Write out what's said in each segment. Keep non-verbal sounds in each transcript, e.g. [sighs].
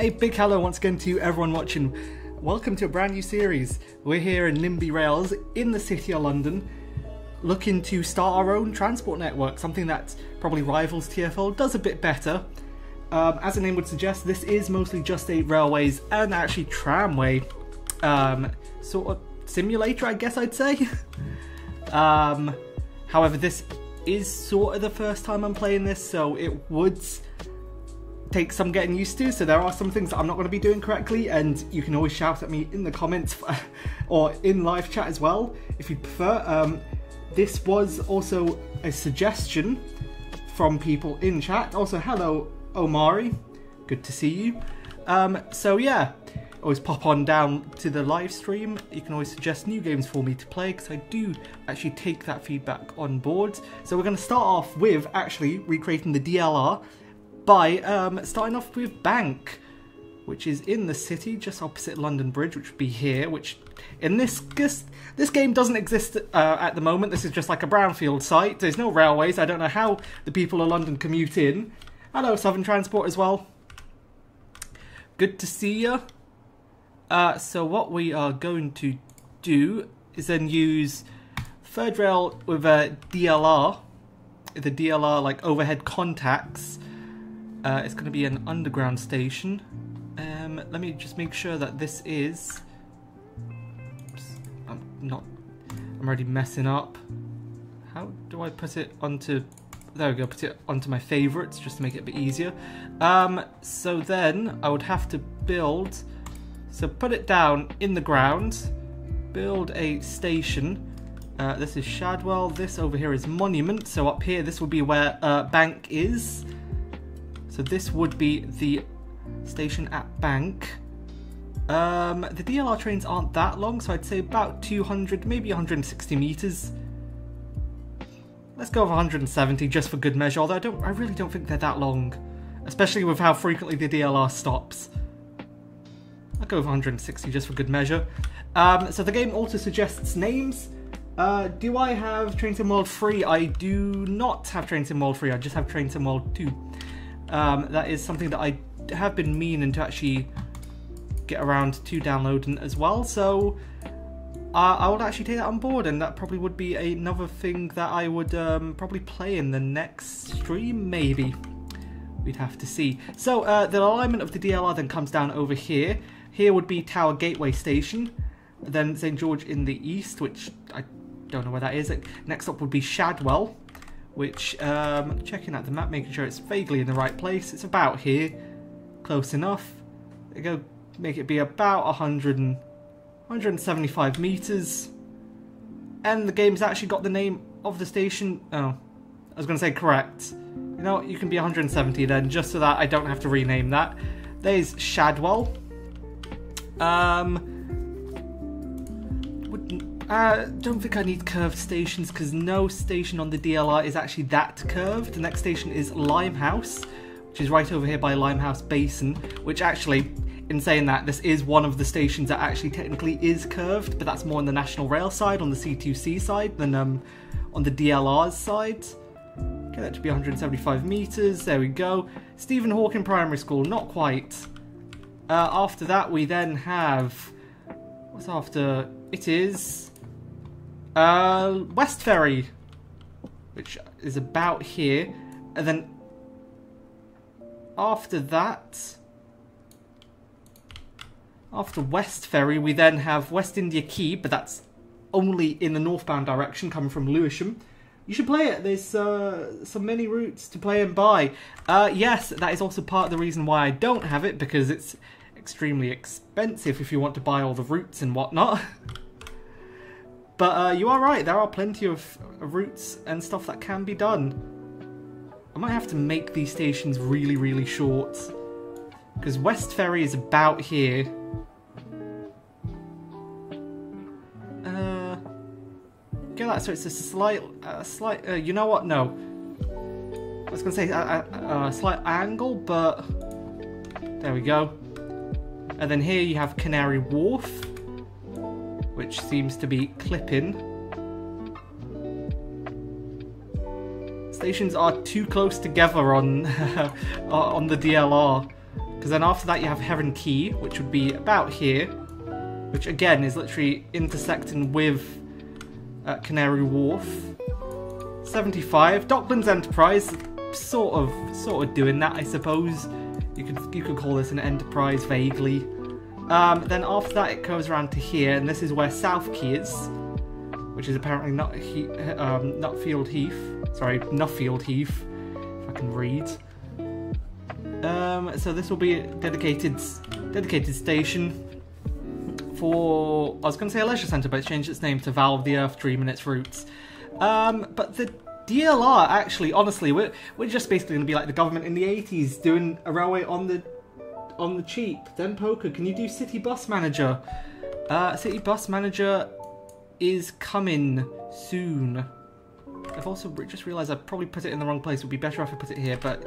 Hey, big hello once again to everyone watching. Welcome to a brand new series. We're here in NIMBY Rails in the city of London, looking to start our own transport network, something that probably rivals TFL, does a bit better. Um, as the name would suggest, this is mostly just a railways and actually tramway um, sort of simulator, I guess I'd say. [laughs] um, however, this is sort of the first time I'm playing this, so it would take some getting used to. So there are some things that I'm not going to be doing correctly, and you can always shout at me in the comments [laughs] or in live chat as well if you prefer. Um, this was also a suggestion from people in chat. Also, hello Omari, good to see you. Um, so yeah, always pop on down to the live stream. You can always suggest new games for me to play because I do actually take that feedback on board. So we're going to start off with actually recreating the DLR by um, starting off with Bank, which is in the city just opposite London Bridge, which would be here. Which in this this, this game doesn't exist uh, at the moment. This is just like a brownfield site. There's no railways. I don't know how the people of London commute in. Hello, Southern Transport as well. Good to see you. Uh, so what we are going to do is then use third rail with a DLR, the DLR like overhead contacts. Uh, it's going to be an underground station. Um, let me just make sure that this is. Oops, I'm not. I'm already messing up. How do I put it onto? There we go. Put it onto my favorites just to make it a bit easier. Um, so then I would have to build. So put it down in the ground. Build a station. Uh, this is Shadwell. This over here is Monument. So up here, this will be where uh, Bank is. So this would be the station at Bank. Um, the DLR trains aren't that long, so I'd say about 200, maybe 160 meters. Let's go with 170 just for good measure, although I don't, I really don't think they're that long, especially with how frequently the DLR stops. I'll go with 160 just for good measure. Um, so the game also suggests names. Uh, do I have Train Sim World 3? I do not have Train Sim World 3, I just have Train Sim World 2. Um, that is something that I have been meaning to actually get around to downloading as well. So uh, I would actually take that on board, and that probably would be another thing that I would um, probably play in the next stream, maybe. We'd have to see. So uh, the alignment of the DLR then comes down over here. Here would be Tower Gateway Station, then St George in the east, which I don't know where that is. Next up would be Shadwell, which, um, checking out the map, making sure it's vaguely in the right place. It's about here, close enough. They go make it be about 100 and, 175 meters. And the game's actually got the name of the station. Oh, I was going to say correct. You know, you can be 170 then, just so that I don't have to rename that. There's Shadwell. Um, uh, don't think I need curved stations because no station on the DLR is actually that curved. The next station is Limehouse, which is right over here by Limehouse Basin, which actually, in saying that, this is one of the stations that actually technically is curved, but that's more on the National Rail side, on the C2C side, than um, on the DLR's side. Okay, that should be 175 meters. There we go. Stephen Hawking Primary School, not quite. Uh, after that, we then have... What's after? It is... Uh, Westferry, which is about here, and then after that, after Westferry, we then have West India Quay, but that's only in the northbound direction, coming from Lewisham. You should play it. There's uh, some many routes to play and buy. Uh, yes, that is also part of the reason why I don't have it, because it's extremely expensive if you want to buy all the routes and whatnot. [laughs] But uh, you are right, there are plenty of routes and stuff that can be done. I might have to make these stations really, really short. Because Westferry is about here. Uh, get that, so it's a slight, uh, slight, uh, you know what, no. I was going to say a, a, a slight angle, but there we go. And then here you have Canary Wharf which seems to be clipping. Stations are too close together on [laughs] on the DLR. Because then after that you have Heron Quay, which would be about here, which again is literally intersecting with uh, Canary Wharf. 75. Docklands Enterprise, sort of, sort of doing that, I suppose. You could you could call this an enterprise vaguely. Um, then after that, it goes around to here, and this is where South Quay is, which is apparently not he, um, Nutfield Heath. Sorry, Nuffield Heath, if I can read. Um, so this will be a dedicated dedicated station for I was going to say a leisure centre, but it's changed its name to Valve the Earth Dream and its roots. Um, but the DLR actually, honestly, we're we're just basically going to be like the government in the '80s, doing a railway on the on the cheap. Then poker, can you do City Bus Manager? Uh, City Bus Manager is coming soon. I've also just realised I probably put it in the wrong place. It would be better if I put it here, but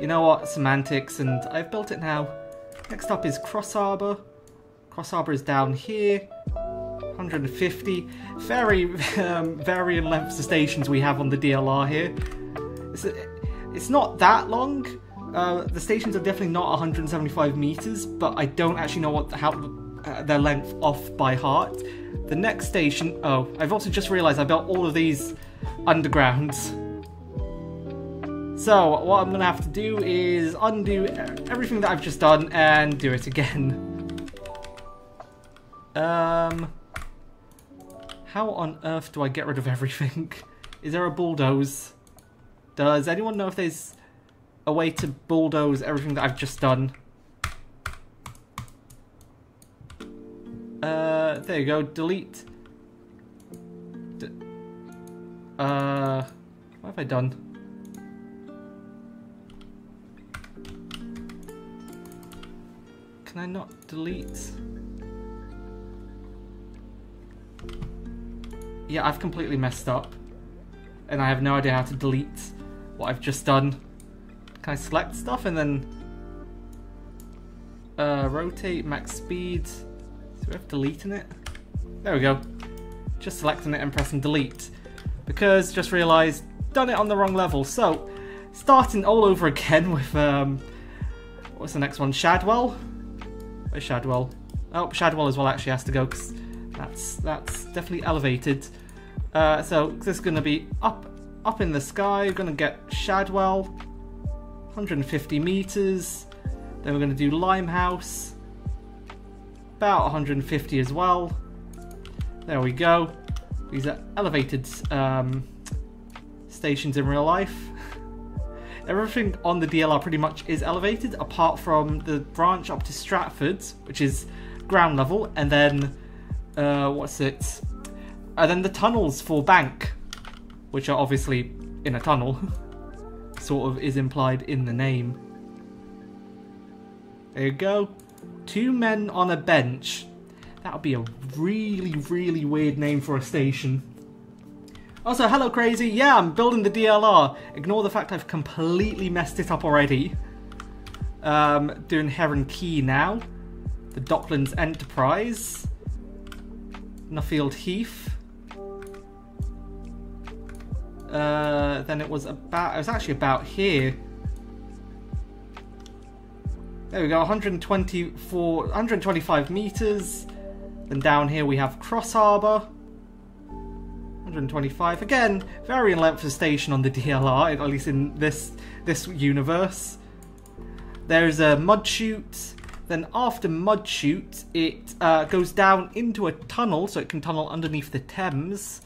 you know what? Semantics, and I've built it now. Next up is Cross Harbour. Cross Harbour is down here. 150. Very [laughs] um, varying lengths of stations we have on the DLR here. It's, it's not that long. Uh, the stations are definitely not 175 meters, but I don't actually know what how uh, their length off by heart. The next station. Oh, I've also just realised I built all of these undergrounds. So what I'm gonna have to do is undo everything that I've just done and do it again. Um, how on earth do I get rid of everything? [laughs] Is there a bulldoze? Does anyone know if there's a way to bulldoze everything that I've just done? Uh, there you go. Delete. D uh, what have I done? Can I not delete? Yeah, I've completely messed up. And I have no idea how to delete what I've just done. Can I select stuff and then... Uh, rotate, max speed. Do we have deleting it? There we go. Just selecting it and pressing delete. Because, just realised, done it on the wrong level. So, starting all over [laughs] again with, um... What's the next one? Shadwell? Where's Shadwell? Oh, Shadwell as well actually has to go, because that's that's definitely elevated. Uh, so this is going to be up up in the sky. We're going to get Shadwell, 150 meters. Then we're going to do Limehouse, about 150 as well. There we go. These are elevated um, stations in real life. [laughs] Everything on the DLR pretty much is elevated, apart from the branch up to Stratford, which is ground level, and then uh, what's it? And then the tunnels for Bank, which are obviously in a tunnel, [laughs] sort of is implied in the name. There you go. Two men on a bench. That would be a really, really weird name for a station. Also, hello crazy. Yeah, I'm building the DLR. Ignore the fact I've completely messed it up already. Um, doing Heron Quay now. The Docklands Enterprise. Nuffield Heath. Uh, then it was about, it was actually about here. There we go, 124, 125 meters. Then down here we have Cross Harbour. 125. Again, varying length of station on the [laughs] DLR, at least in this this universe. There's a mud chute. Then after mud chute, it uh, goes down into a tunnel, so it can tunnel underneath the Thames.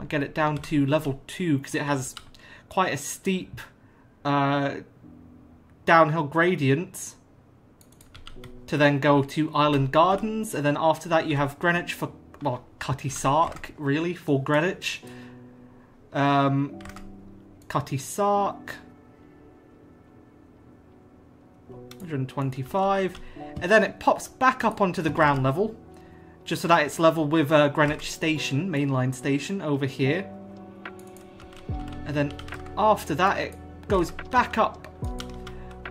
I'll get it down to level 2 because it has quite a steep uh, downhill gradient to then go to Island Gardens, and then after that you have Greenwich for, well, Cutty Sark, really, for Greenwich. Um, Cutty Sark. 125. And then it pops back up onto the ground level, just so that it's level with uh, Greenwich Station, mainline station, over here. And then after that, it goes back up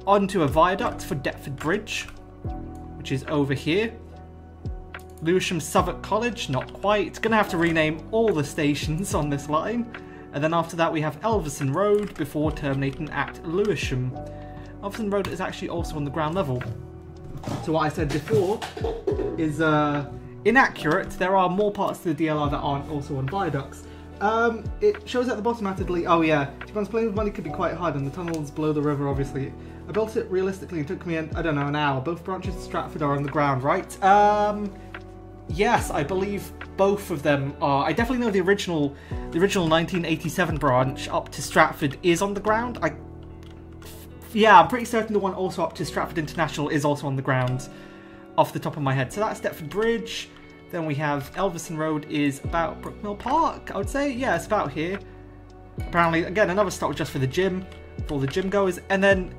onto a viaduct for Deptford Bridge, which is over here. Lewisham Southwark College, not quite. It's going to have to rename all the stations [laughs] on this line. And then after that we have Elverson Road before terminating at Lewisham. Elverson Road is actually also on the ground level. So what I said before is uh, inaccurate. There are more parts to the DLR that aren't also on viaducts. Um, it shows at the bottom afterly. Oh yeah, Japan's playing with money could be quite hard, and the tunnels below the river, obviously. I built it realistically. It took me, an, I don't know, an hour. Both branches to Stratford are on the ground, right? Um, yes, I believe both of them are. I definitely know the original, the original 1987 branch up to Stratford is on the ground. I, yeah, I'm pretty certain the one also up to Stratford International is also on the ground, off the top of my head. So that's Deptford Bridge. Then we have Elverson Road is about Brookmill Park, I would say. Yeah, it's about here. Apparently, again, another stop just for the gym, for all the gym goers. And then,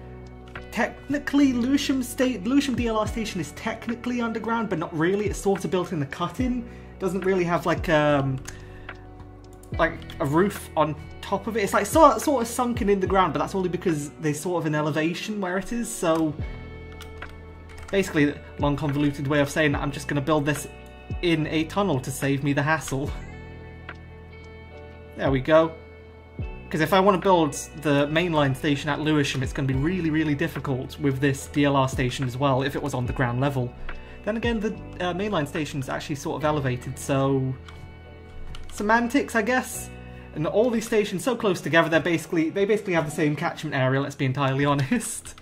technically, Lewisham, State, Lewisham DLR station is technically underground, but not really. It's sort of built in the cut-in. Doesn't really have, like, um, like a roof on top of it. It's like sort, sort of sunken in the ground, but that's only because there's sort of an elevation where it is, so... Basically, long convoluted way of saying I'm just going to build this in a tunnel to save me the hassle. [laughs] There we go. Because if I want to build the mainline station at Lewisham, it's going to be really, really difficult with this DLR station as well, if it was on the ground level. Then again, the uh, mainline station is actually sort of elevated, so... Semantics, I guess? And all these stations so close together, they're basically they basically have the same catchment area, let's be entirely [laughs] honest.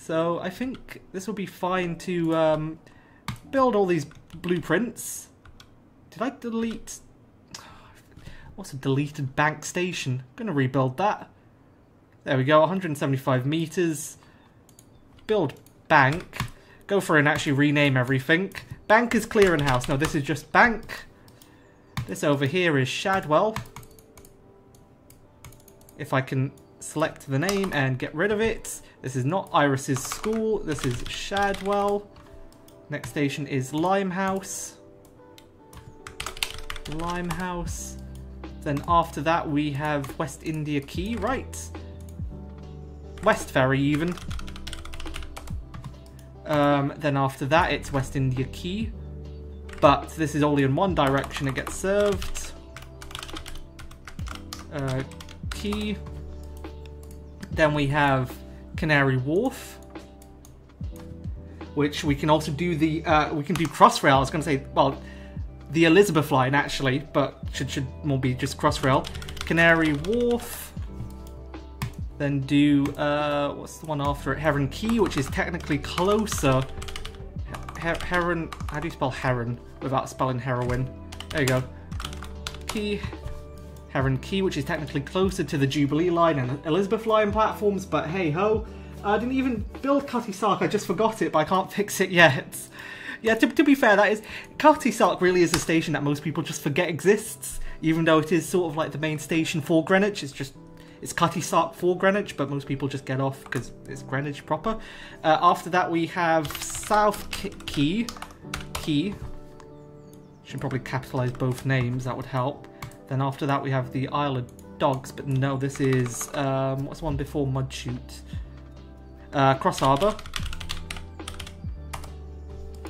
So I think this will be fine to um, build all these blueprints. Did I delete... What's a deleted bank station? I'm going to rebuild that. There we go, 175 meters. Build bank. Go for and actually rename everything. Bank is clearing house. No, this is just bank. This over here is Shadwell. If I can select the name and get rid of it. This is not Iris's school. This is Shadwell. Next station is Limehouse. Limehouse. Then after that we have West India Quay, right? Westferry even. Um, then after that it's West India Quay. But this is only in one direction it gets served. Uh, Quay. Then we have Canary Wharf which we can also do the uh, we can do Crossrail. I was going to say, well, the Elizabeth line actually, but should should more be just Crossrail. Canary Wharf. Then do uh, what's the one after it? Heron Quay, which is technically closer. Her Heron. How do you spell Heron without spelling heroin? There you go. Quay. Heron Quay, which is technically closer to the Jubilee line and Elizabeth line platforms, but hey ho. I didn't even build Cutty Sark, I just forgot it, but I can't [laughs] fix it yet. Yeah, to, to be fair, that is Cutty Sark really is a station that most people just forget exists, even though it is sort of like the main station for Greenwich. It's just it's Cutty Sark for Greenwich, but most people just get off because it's Greenwich proper. Uh, after that, we have South Quay. Key. Should probably capitalize both names. That would help. Then after that, we have the Isle of Dogs, but no, this is um, what's the one before Mudchute? Uh, Cross Harbour.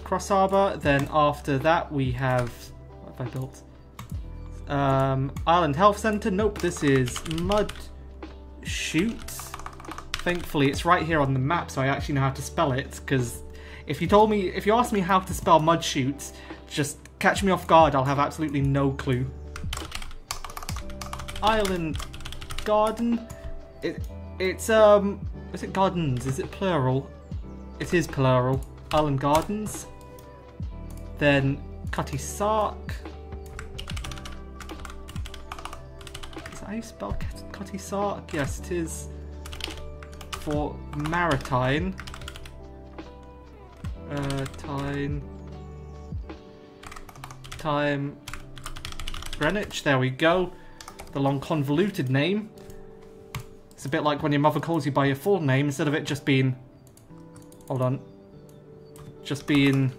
Cross Harbour. Then after that we have... What have I built? Um, Island Health Centre. Nope, this is Mud Shoot. Thankfully, it's right here on the map, so I actually know how to spell it. Because if you told me, if you asked me how to spell Mudchute, just catch me off guard. I'll have absolutely no clue. Island Garden. It, it's um is it gardens? Is it plural? It is plural. Island Gardens. Then Cutty Sark. Is that how you spell Cutty Sark? Yes, it is. For Maritime. Uh, time. Time. Greenwich, there we go. The long convoluted name. It's a bit like when your mother calls you by your full name instead of it just being... Hold on. Just being...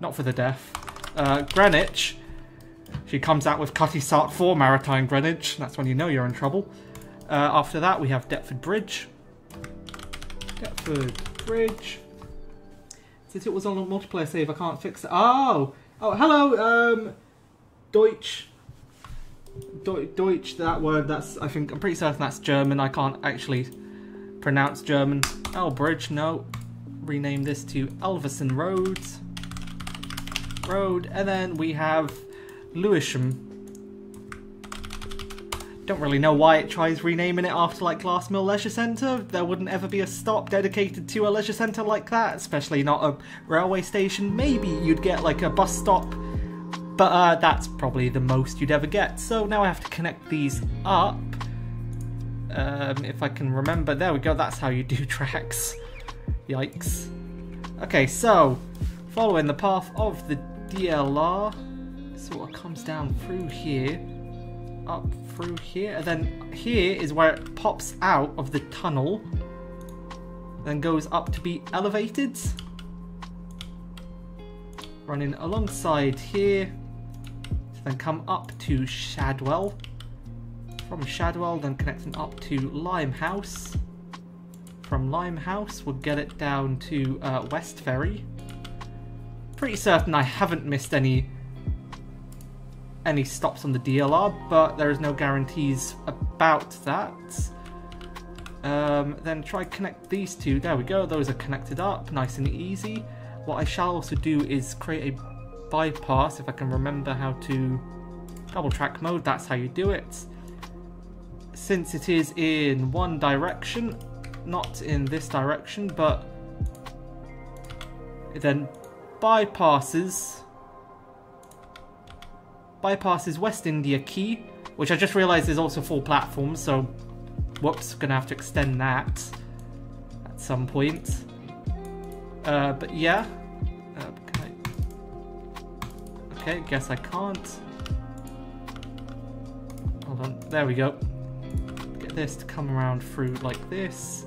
Not for the deaf. Uh, Greenwich. She comes out with Cutty Sark 4 Maritime Greenwich. That's when you know you're in trouble. Uh, after that, we have Deptford Bridge. Deptford Bridge. Since it was on a multiplayer save, I can't fix it. Oh! Oh, hello, um... Deutsch Deutsch, that word, that's, I think, I'm pretty certain that's German. I can't actually pronounce German. Elbridge, no. Rename this to Elverson Road. Road, and then we have Lewisham. Don't really know why it tries renaming it after like Glassmill Leisure Centre. There wouldn't ever be a stop dedicated to a leisure centre like that, especially not a railway station. Maybe you'd get like a bus stop, but uh, that's probably the most you'd ever get. So now I have to connect these up. Um, if I can remember, there we go, that's how you do [laughs] tracks. Yikes. Okay, so, following the path of the DLR, sort of comes down through here, up through here, and then here is where it pops out of the tunnel, then goes up to be elevated. Running alongside here, then come up to Shadwell. From Shadwell, then connecting up to Limehouse. From Limehouse, we'll get it down to uh, Westferry. Pretty certain I haven't missed any any stops on the DLR, but there is no guarantees about that. Um, then try connect these two. There we go. Those are connected up, nice and easy. What I shall also do is create a bypass, if I can remember how to double track mode. That's how you do it. Since it is in one direction, not in this direction, but it then bypasses bypasses West India Quay, which I just realised is also full platforms, so whoops, gonna have to extend that at some point. Uh, but yeah. Okay, guess I can't. Hold on, there we go. Get this to come around through like this.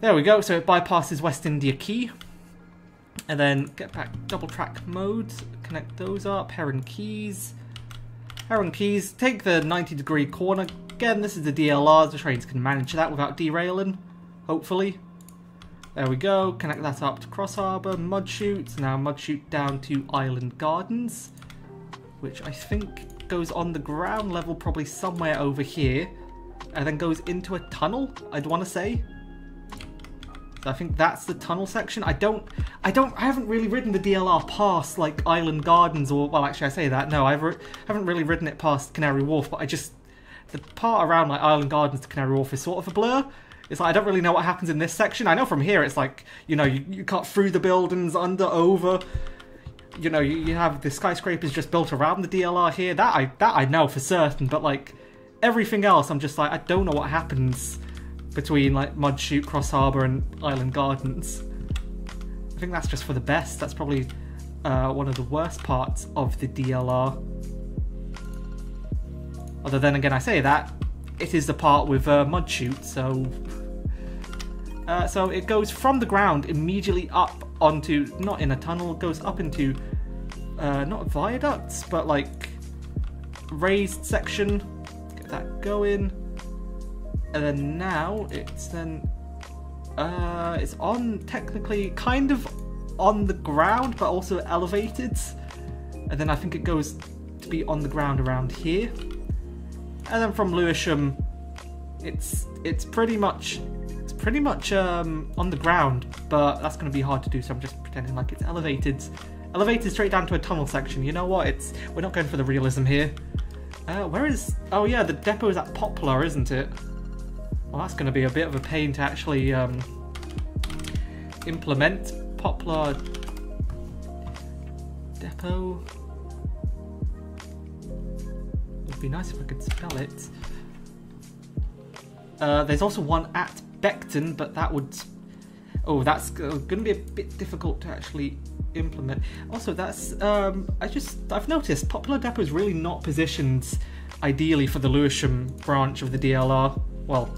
There we go, so it bypasses West India Quay. And then get back double track mode, connect those up, Heron Quays. Heron Quays, take the 90 degree corner. Again, this is the DLR, the trains can manage that without derailing, hopefully. There we go, connect that up to Cross Harbour, Mud Chute, now Mud Chute down to Island Gardens, which I think goes on the ground level probably somewhere over here, and then goes into a tunnel, I'd want to say. I think that's the tunnel section. I don't, I don't, I haven't really ridden the DLR past like Island Gardens or, well, actually I say that, no, I haven't really ridden it past Canary Wharf, but I just, the part around like Island Gardens to Canary Wharf is sort of a blur. It's like I don't really know what happens in this section. I know from here it's like, you know, you, you cut through the buildings, under, over. You know, you, you have the skyscrapers just built around the DLR here. That I that I know for certain, but like everything else, I'm just like I don't know what happens between like Mud Chute, Cross Harbour, and Island Gardens. I think that's just for the best. That's probably uh, one of the worst parts of the DLR. Although then again, I say that it is the part with uh, Mud Chute, so uh, so it goes from the ground immediately up onto not in a tunnel, goes up into uh, not viaducts, but like raised section. Get that going. And then now it's then uh, it's on technically kind of on the ground but also elevated. And then I think it goes to be on the ground around here. And then from Lewisham it's it's pretty much pretty much um, on the ground but that's going to be hard to do so I'm just pretending like it's elevated elevated straight down to a tunnel section you know what it's we're not going for the realism here uh, where is oh yeah the depot is at Poplar isn't it well, that's going to be a bit of a pain to actually um, implement. Poplar Depot. It would be nice if I could spell it. Uh, there's also one at Beckton, but that would... Oh, that's going to be a bit difficult to actually implement. Also, that's... Um, I just... I've noticed Poplar Depot is really not positioned ideally for the Lewisham branch of the DLR. Well,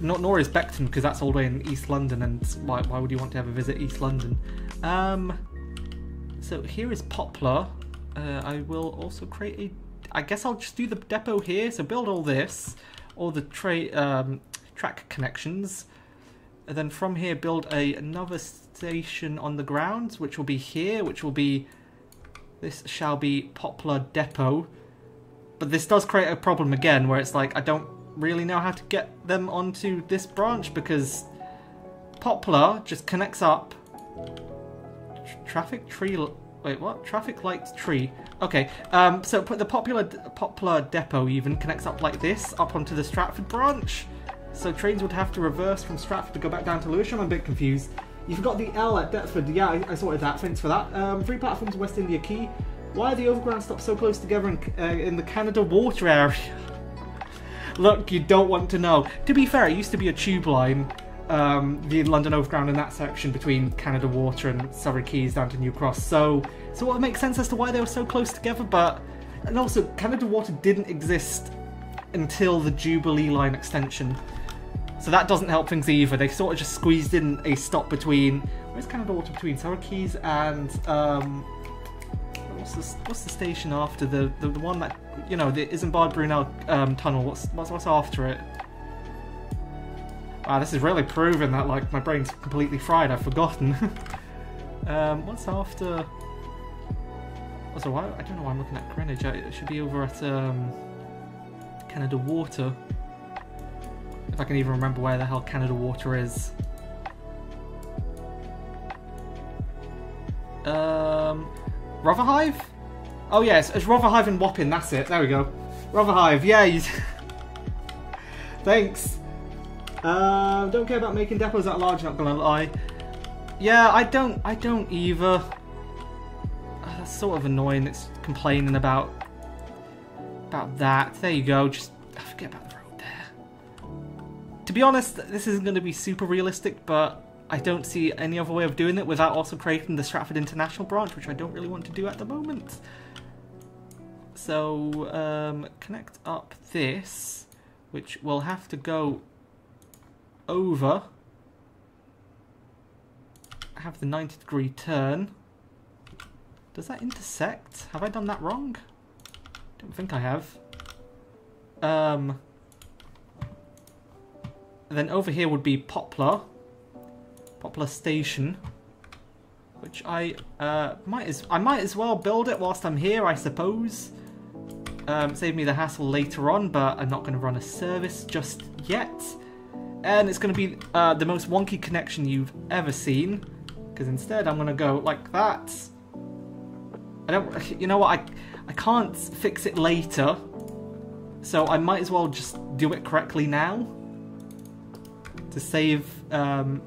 not nor is Beckton because that's all the way in East London, and why, why would you want to ever visit East London? Um, so here is Poplar. Uh, I will also create a. I guess I'll just do the depot here. So build all this, all the tra um, track connections, and then from here build a another station on the ground, which will be here, which will be. This shall be Poplar Depot. But this does create a problem again, where it's like I don't really know how to get them onto this branch because Poplar just connects up. traffic tree. Wait, what? Traffic light tree. Okay, um, so put the popular Poplar depot even connects up like this up onto the Stratford branch. So trains would have to reverse from Stratford to go back down to Lewisham. I'm a bit confused. You forgot the L at Deptford. Yeah, I, I sorted that. Thanks for that. Um, three platforms West India Quay. Why are the overground stops so close together in, uh, in the Canada water area? [laughs] Look, you don't want to know. To be fair, it used to be a tube line, um, the London Overground in that section between Canada Water and Surrey Quays down to New Cross. So, so it makes sense as to why they were so close together. But and also, Canada Water didn't exist until the Jubilee line extension. So that doesn't help things either. They sort of just squeezed in a stop between where's Canada Water between Quays and um, what's the what's the station after the the, the one that you know the Isambard Brunel um, tunnel? What's, what's what's after it? Wow, this is really proving that like my brain's completely fried. I've forgotten. [laughs] um, what's after? Also, why, I don't know why I'm looking at Greenwich. It should be over at um, Canada Water. If I can even remember where the hell Canada Water is. Um, Rotherhithe? Oh yes, it's Rotherhithe and Wapping, that's it. There we go. Rotherhithe, yeah. [laughs] Thanks. Uh, don't care about making depots that large, not gonna lie. Yeah, I don't, I don't either. Uh, that's sort of annoying. It's complaining about about that. There you go. Just forget about. To be honest, this isn't going to be super realistic, but I don't see any other way of doing it without also creating the Stratford International branch, which I don't really want to do at the moment. So, um, connect up this, which will have to go over, have the 90 degree turn. Does that intersect? Have I done that wrong? Don't think I have. Um, then over here would be Poplar. Poplar Station, which I uh, might as I might as well build it whilst I'm here, I suppose. Um, save me the hassle later on, but I'm not going to run a service just yet. And it's going to be uh, the most wonky connection you've ever seen, because instead I'm going to go like that. I don't, you know what? I I can't fix it later, so I might as well just do it correctly now to save um,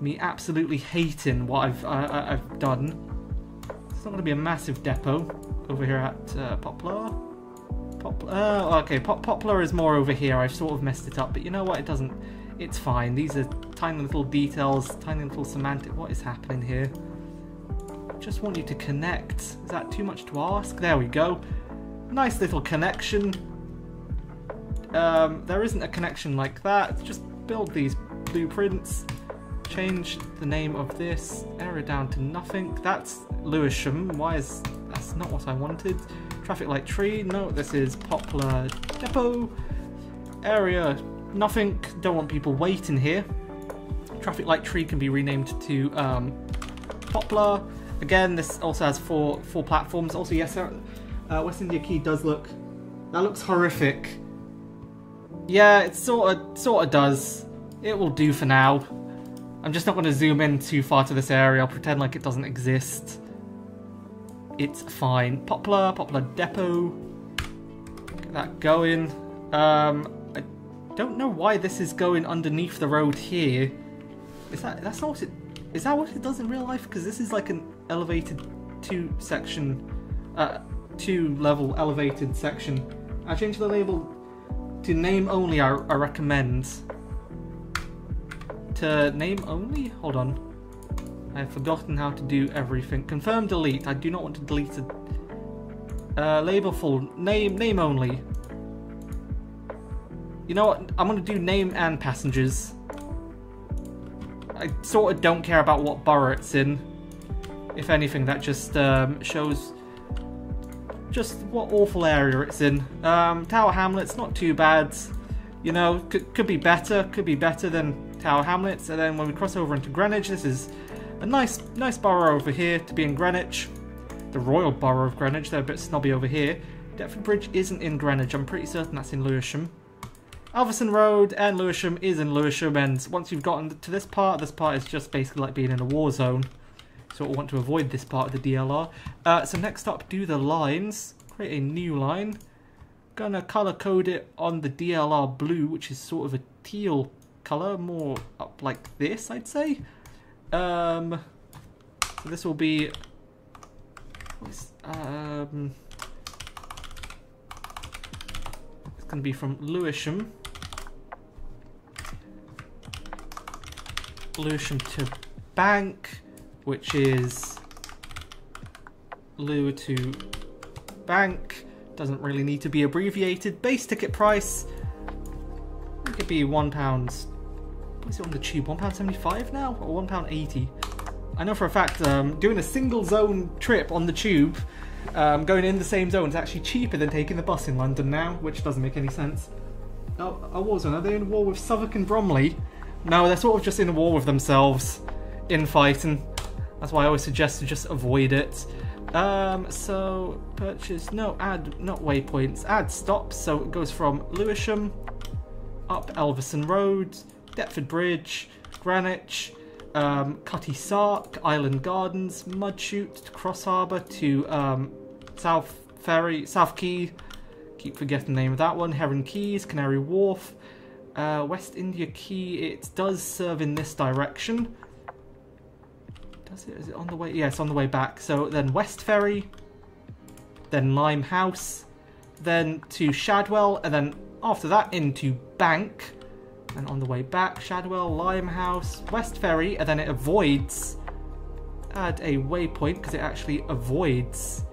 me absolutely hating what I've I, have done. It's not going to be a massive depot over here at uh, Poplar. Poplar. Oh, okay. Pop Poplar is more over here. I've sort of messed it up, but you know what? It doesn't. It's fine. These are tiny little details, tiny little semantic. What is happening here? Just want you to connect. Is that too much to ask? There we go. Nice little connection. Um, there isn't a connection like that. It's Just build these blueprints change the name of this area down to nothing. That's Lewisham. Why is that's not what I wanted? Traffic light tree. No, this is Poplar Depot. Area nothing. Don't want people waiting here. Traffic light tree can be renamed to um, Poplar. Again, this also has four four platforms. Also, yes, uh, West India Quay does look. That looks horrific. Yeah, it sort of sort of does. It will do for now. I'm just not going to zoom in too far to this area. I'll pretend like it doesn't exist. It's fine. Poplar, Poplar Depot. Get that going. Um, I don't know why this is going underneath the road here. Is that that's not what it is that what it does in real life? Because this is like an elevated two section, uh, two level elevated section. I changed the label to name only. I, I recommend to name only? Hold on. I have forgotten how to do everything. Confirm delete. I do not want to delete it. Uh, label full. Name, name only. You know what? I'm going to do name and passengers. I sort of don't care about what borough it's in. If anything, that just um, shows just what awful area it's in. Um, Tower Hamlet's not too bad. You know, could, could be better. Could be better than Tower Hamlets, and then when we cross over into Greenwich, this is a nice, nice borough over here to be in Greenwich. The Royal Borough of Greenwich, they're a bit snobby over here. Deptford Bridge isn't in Greenwich, I'm pretty certain that's in Lewisham. Alverson Road and Lewisham is in Lewisham, and once you've gotten to this part, this part is just basically like being in a war zone. So we want to avoid this part of the DLR. Uh, so next up, do the lines. Create a new line. Gonna color code it on the DLR blue, which is sort of a teal color, more up like this, I'd say. Um, so this will be um, it's going to be from Lewisham. Lewisham to Bank, which is Lew to Bank. Doesn't really need to be abbreviated. Base ticket price. It could be one pound. What is it on the tube? One pound seventy-five now, or one pound eighty? I know for a fact um, doing a single zone trip on the tube, um, going in the same zone is actually cheaper than taking the bus in London now, which doesn't make any sense. Oh, a war zone. Are they in war with Southwark and Bromley? No, they're sort of just in war with themselves, infighting. That's why I always suggest to just avoid it. Um, so purchase, no, add, not waypoints, add stops. So it goes from Lewisham up Elverson Road, Deptford Bridge, Greenwich, um, Cutty Sark, Island Gardens, Mudchute, to Cross Harbour to um, South Ferry, South Quay. Keep forgetting the name of that one. Heron Quays, Canary Wharf, uh, West India Quay. It does serve in this direction. Does it? Is it on the way? Yes, on the way back. So then Westferry, then Limehouse, then to Shadwell, and then after that into Bank and on the way back, Shadwell, Limehouse, Westferry, and then it avoids. Add a waypoint because it actually avoids.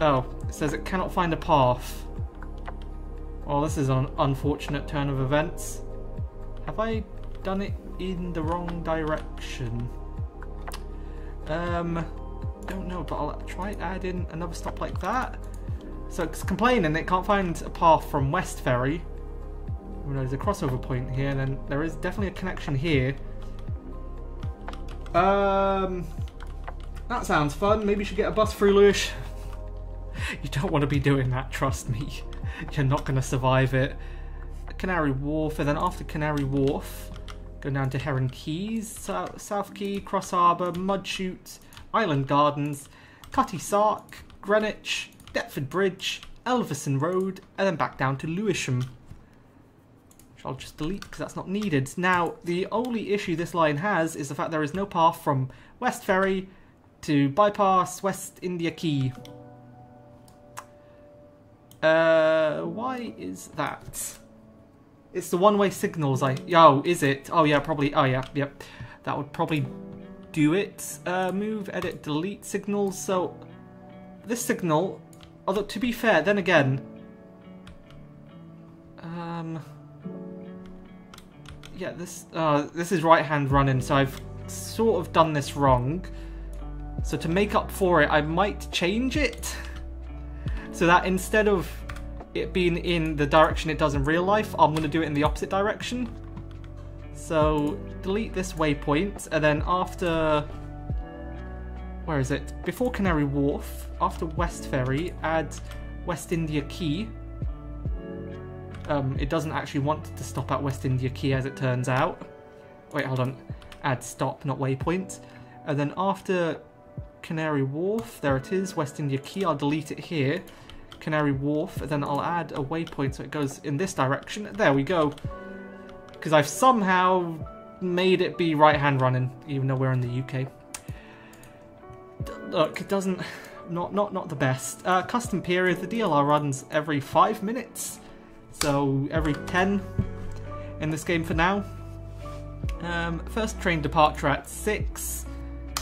Oh, it says it cannot find a path. Well, this is an unfortunate turn of events. Have I done it in the wrong direction? Um, don't know, but I'll try add in another stop like that. So it's complaining it can't find a path from Westferry there's a crossover point here, and then there is definitely a connection here. Um, that sounds fun. Maybe you should get a bus through Lewis. [laughs] you don't want to be doing that, trust me. [laughs] You're not going to survive it. Canary Wharf, and then after Canary Wharf, go down to Heron Quays, South, Quay, Cross Harbour, Mudchute, Island Gardens, Cutty Sark, Greenwich, Deptford Bridge, Elverson Road, and then back down to Lewisham. Which I'll just delete because that's not needed. Now, the only issue this line has is the fact there is no path from Westferry to bypass West India Quay. Uh, why is that? It's the one-way signals I... Oh, is it? Oh, yeah, probably... Oh, yeah, yep. That would probably do it. Uh, move, edit, delete signals. So, this signal... Although, to be fair, then again... Um yeah, this uh, this is right hand running, so I've sort of done this wrong. So to make up for it, I might change it. So that instead of it being in the direction it does in real life, I'm going to do it in the opposite direction. So delete this waypoint, and then after... Where is it? Before Canary Wharf, after Westferry, add West India Quay. um, it doesn't actually want to stop at West India Quay, as it turns out. Wait, hold on. Add stop, not waypoint. And then after Canary Wharf, there it is, West India Quay, I'll delete it here. Canary Wharf, then I'll add a waypoint so it goes in this direction. There we go. Because I've somehow made it be right-hand running, even though we're in the UK. Look, it doesn't... Not, not, not the best. Uh, custom period, the DLR runs every five minutes. So every 10 in this game for now. Um, first train departure at 6.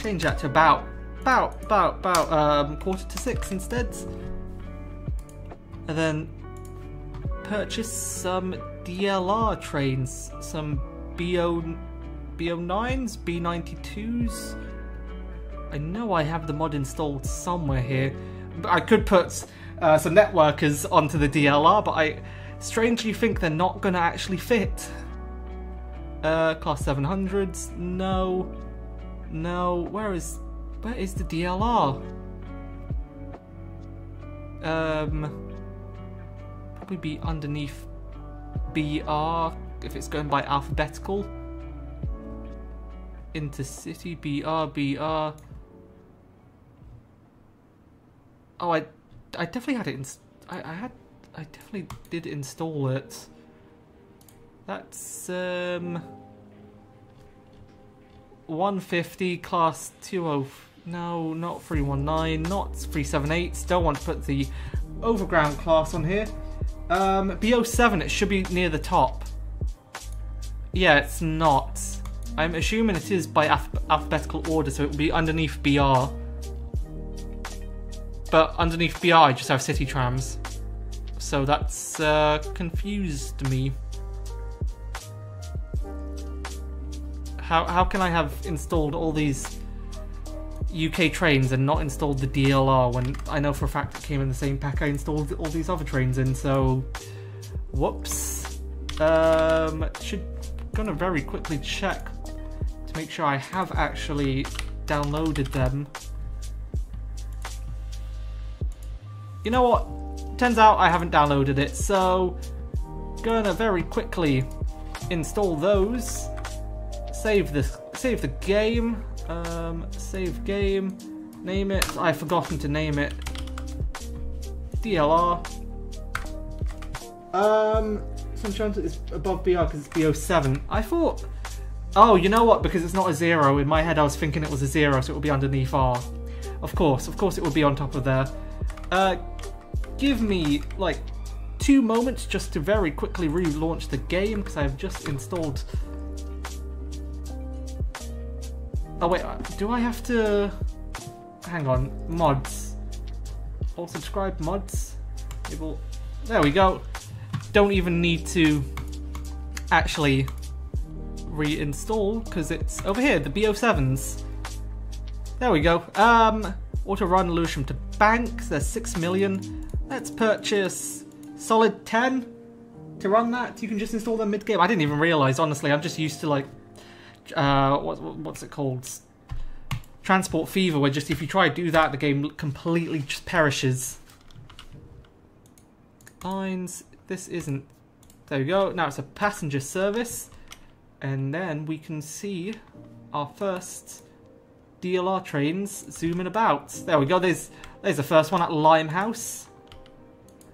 Change that to about, about, about, about um, quarter to 6 instead. And then purchase some DLR trains, some BO, BO9s, B92s. I know I have the mod installed somewhere here. But I could put uh, some networkers onto the DLR, but I Strangely think they're not going to actually fit. Uh, class 700s, no. No, where is, where is the DLR? Um, probably be underneath BR if it's going by alphabetical. Intercity BR BR. Oh, I, I definitely had it. In, I, I had, I definitely did install it. That's um. 150 class 20 no not 319 not 378 still want to put the overground class on here um bo7 it should be near the top. Yeah it's not. I'm assuming it is by alph alphabetical order so it will be underneath br but underneath br i just have city trams. So that's uh confused me. How, how can I have installed all these UK trains and not installed the DLR when I know for a fact it came in the same pack I installed all these other trains in, so... Whoops. Um, should... Gonna very quickly check to make sure I have actually downloaded them. You know what? Turns out I haven't downloaded it, so... Gonna very quickly install those save this, save the game, um, save game, name it, I've forgotten to name it, DLR. Um, Sunshine it's above BR because it's BO7. I thought, oh, you know what, because it's not a zero, in my head I was thinking it was a zero, so it would be underneath R. Of course, of course it would be on top of there. Uh, give me, like, two moments just to very quickly relaunch the game because I've just installed Oh wait, uh, do I have to... Hang on, mods. All subscribe mods. There we go. Don't even need to actually reinstall because it's over here, the BO7s. There we go. Um, auto run Lewisham to bank. There's 6 million. Let's purchase solid 10 to run that. You can just install them mid game. I didn't even realize, honestly. I'm just used to like uh, what, what's it called? Transport Fever, where just if you try to do that, the game completely just perishes. Lines, this isn't. There we go. Now it's a passenger service, and then we can see our first DLR trains zooming about. There we go. There's there's the first one at Limehouse.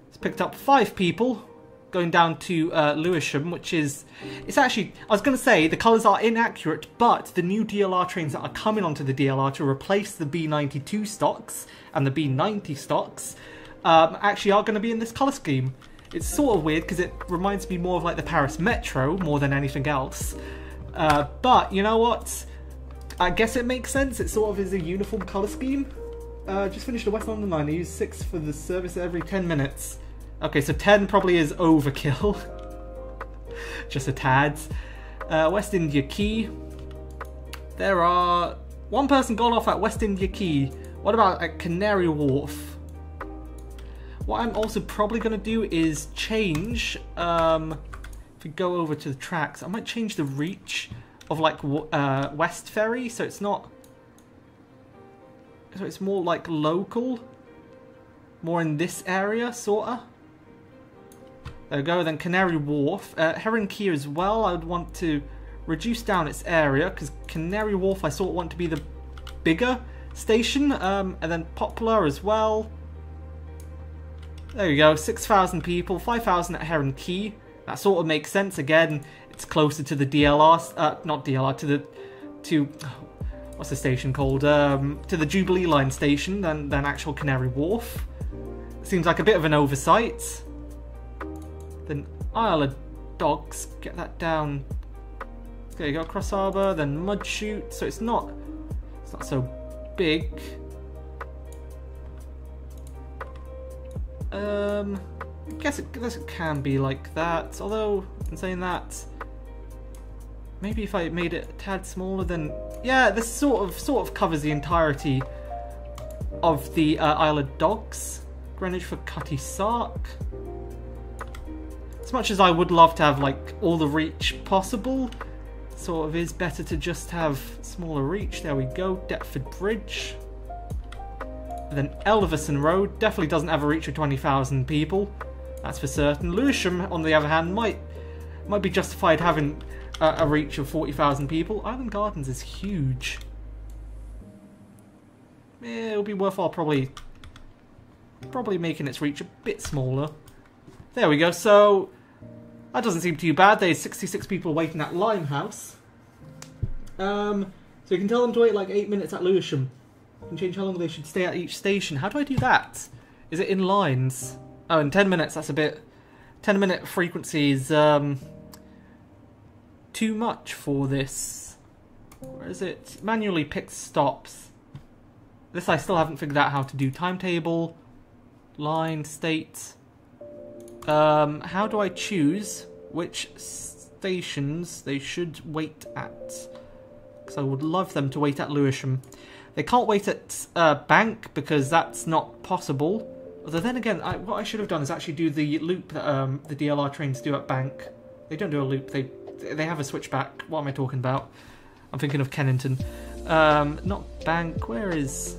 It's picked up five people going down to uh, Lewisham, which is... It's actually... I was going to say, the colours are inaccurate, but the new DLR trains that are coming onto the DLR to replace the B92 stocks and the B90 stocks um, actually are going to be in this colour scheme. It's sort of weird because it reminds me more of like the Paris Metro more than anything else. Uh, but, you know what? I guess it makes sense. It sort of is a uniform colour scheme. Uh, just finished the West London line. I use 6 for the service every 10 minutes. Okay, so 10 probably is overkill. [laughs] Just a tad. Uh, West India Quay. There are... One person got off at West India Quay. What about at Canary Wharf? What I'm also probably going to do is change... Um, if we go over to the tracks, I might change the reach of like uh, Westferry, so it's not... So it's more like local. More in this area, sorta. We go, then Canary Wharf. Uh, Heron Quay as well, I would want to reduce down its area, because Canary Wharf I sort of want to be the bigger station. Um, and then Poplar as well. There you go, 6,000 people, 5,000 at Heron Quay. That sort of makes sense. Again, it's closer to the DLR, uh, not DLR, to the, to, [sighs] what's the station called? Um, to the Jubilee Line station than, than actual Canary Wharf. Seems like a bit of an oversight. Then Isle of Dogs, get that down. Okay, you got Cross Harbour, then Mudchute, so it's not it's not so big. Um I guess it, guess it can be like that, although in saying that maybe if I made it a tad smaller then yeah, this sort of sort of covers the entirety of the uh, Isle of Dogs. Greenwich for Cutty Sark. As much as I would love to have like all the reach possible, sort of is better to just have smaller reach. There we go, Deptford Bridge. And then Elverson Road definitely doesn't have a reach of 20,000 people. That's for certain. Lewisham, on the other hand, might might be justified having a, reach of 40,000 people. Island Gardens is huge. It'll be worthwhile probably probably making its reach a bit smaller. There we go. So that doesn't seem too bad. There's 66 people waiting at Limehouse. Um, so you can tell them to wait like 8 minutes at Lewisham. You can change how long they should stay at each station. How do I do that? Is it in lines? Oh, in 10 minutes, that's a bit... 10 minute frequency is um, too much for this. Where is it? Manually pick stops. This I still haven't figured out how to do. Timetable, line, state. Um, how do I choose which stations they should wait at? Because I would love them to wait at Lewisham. They can't wait at uh, Bank because that's not possible. Although then again, I, what I should have done is actually do the loop that um, the DLR trains do at Bank. They don't do a loop, they they have a switchback. What am I talking about? I'm thinking of Kennington. Um, not Bank, where is...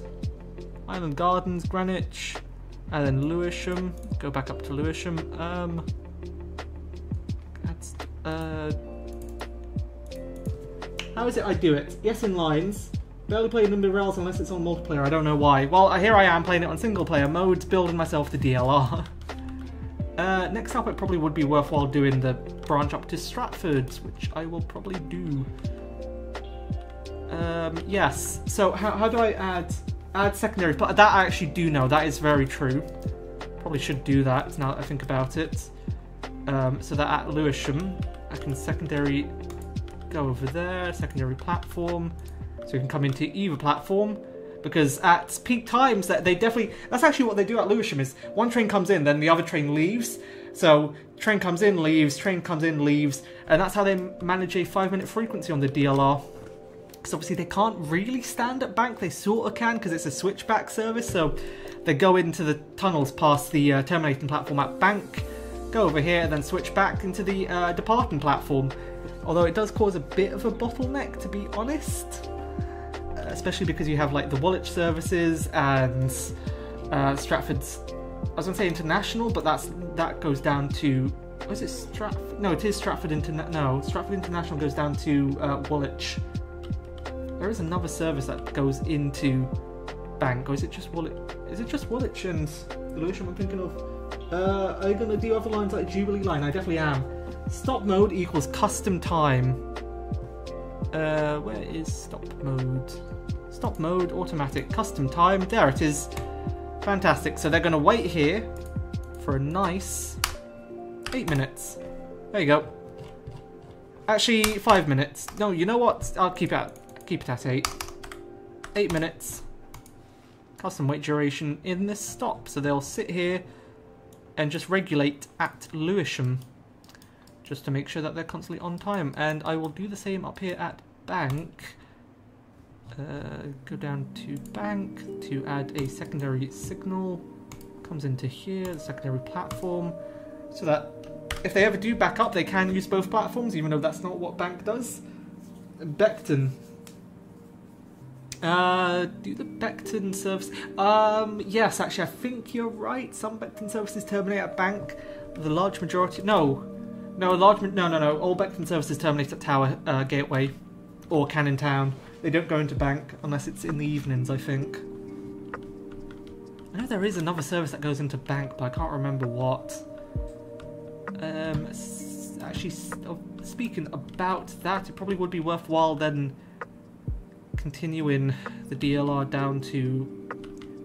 Island Gardens, Greenwich, and then Lewisham. Go back up to Lewisham. Um, that's... Uh, how is it I do it? Yes, in lines. Barely play Nimby Rails unless it's on multiplayer. I don't know why. Well, here I am playing it on single player modes, building myself the DLR. [laughs] Uh, next up, it probably would be worthwhile doing the branch up to Stratford's, which I will probably do. Um, yes. So how, how do I add add secondary? but That I actually do know. That is very true. Probably should do that now that I think about it. Um, so that at Lewisham, I can secondary go over there, secondary platform. So you can come into either platform because at peak times that they definitely that's actually what they do at Lewisham is one train comes in then the other train leaves so train comes in leaves train comes in leaves and that's how they manage a five minute frequency on the DLR because obviously they can't really stand at bank they sort of can because it's a switchback service so they go into the tunnels past the uh, terminating platform at bank go over here and then switch back into the uh, departing platform although it does cause a bit of a bottleneck to be honest especially because you have like the Woolwich services and uh, Stratford's. I was gonna say international, but that's that goes down to. Was it Stratford? No, it is Stratford Interna- No, Stratford International goes down to uh, Woolwich. There is another service that goes into Bank, or is it just wallet? Is it just Woolwich and Lewisham? I'm thinking of. Uh, are you gonna do other lines like Jubilee Line? I definitely am. Stop mode equals custom time. Uh, where is stop mode? Stop mode, automatic, custom time. There it is. Fantastic. So they're going to wait here for a nice eight minutes. There you go. Actually, five minutes. No, you know what? I'll keep it keep it at eight. Eight minutes. Custom wait duration in this stop. So they'll sit here and just regulate at Lewisham just to make sure that they're constantly on time. And I will do the same up here at Bank. Uh, go down to Bank to add a secondary signal. Comes into here, the secondary platform, so that if they ever do back up, they can use both platforms, even though that's not what Bank does. Beckton. Uh, do the Beckton service... Um, yes, actually, I think you're right. Some Beckton services terminate at Bank. The large majority... No, no, a large, no, no, no. All Beckton services terminate at Tower uh, Gateway or Canning Town. They don't go into bank unless it's in the evenings, I think. I know there is another service that goes into bank, but I can't remember what. Um, actually, oh, speaking about that, it probably would be worthwhile then continuing the DLR down to.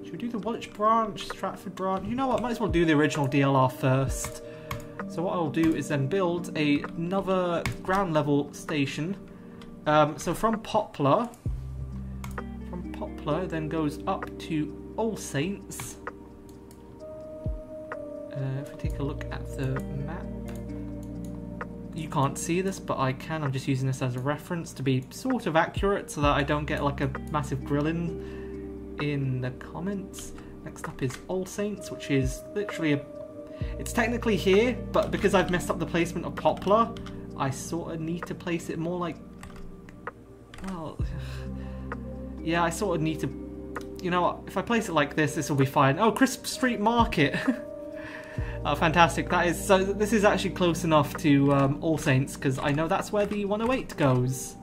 Should we do the Woolwich branch, Stratford branch? You know what? Might as well do the original DLR first. So what I'll do is then build a, another ground level station. Um, so from Poplar, from Poplar then goes up to All Saints. Uh, if we take a look at the map, you can't see this, but I can. I'm just using this as a reference to be sort of accurate so that I don't get like a massive grilling in the comments. Next up is All Saints, which is literally a it's technically here, but because I've messed up the placement of Poplar, I sort of need to place it more like... Well... [sighs] Yeah, I sort of need to... You know what, if I place it like this, this will be fine. Oh, Chrisp Street Market! [laughs] Oh, fantastic. That is so. This is actually close enough to um, All Saints because I know that's where the 108 goes.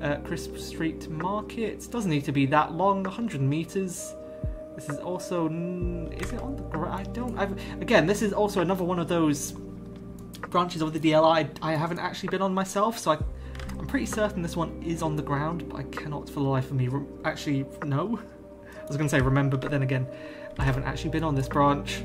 Uh, Chrisp Street Market doesn't need to be that long. 100 meters. This is also. Is it on the ground? I don't. I've, again, this is also another one of those branches of the DLR I, I haven't actually been on myself, so I, I'm pretty certain this one is on the ground, but I cannot for the life of me actually know. [laughs] I was going to say remember, but then again, I haven't actually been on this branch.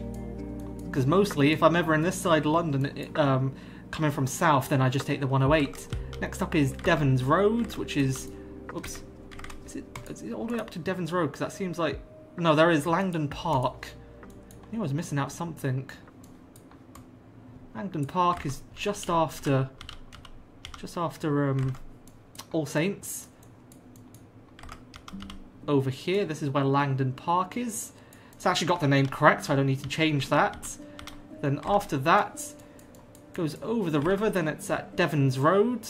Because mostly, if I'm ever in this side of London, um, coming from south, then I just take the 108. Next up is Devon's Road, which is... Oops. Is it, is it all the way up to Devon's Road? Because that seems like... No, there is Langdon Park. I knew I was missing out something. Langdon Park is just after... Just after um, All Saints. Over here, this is where Langdon Park is. It's actually got the name correct, so I don't need to change that. Then after that, goes over the river, then it's at Devon's Road.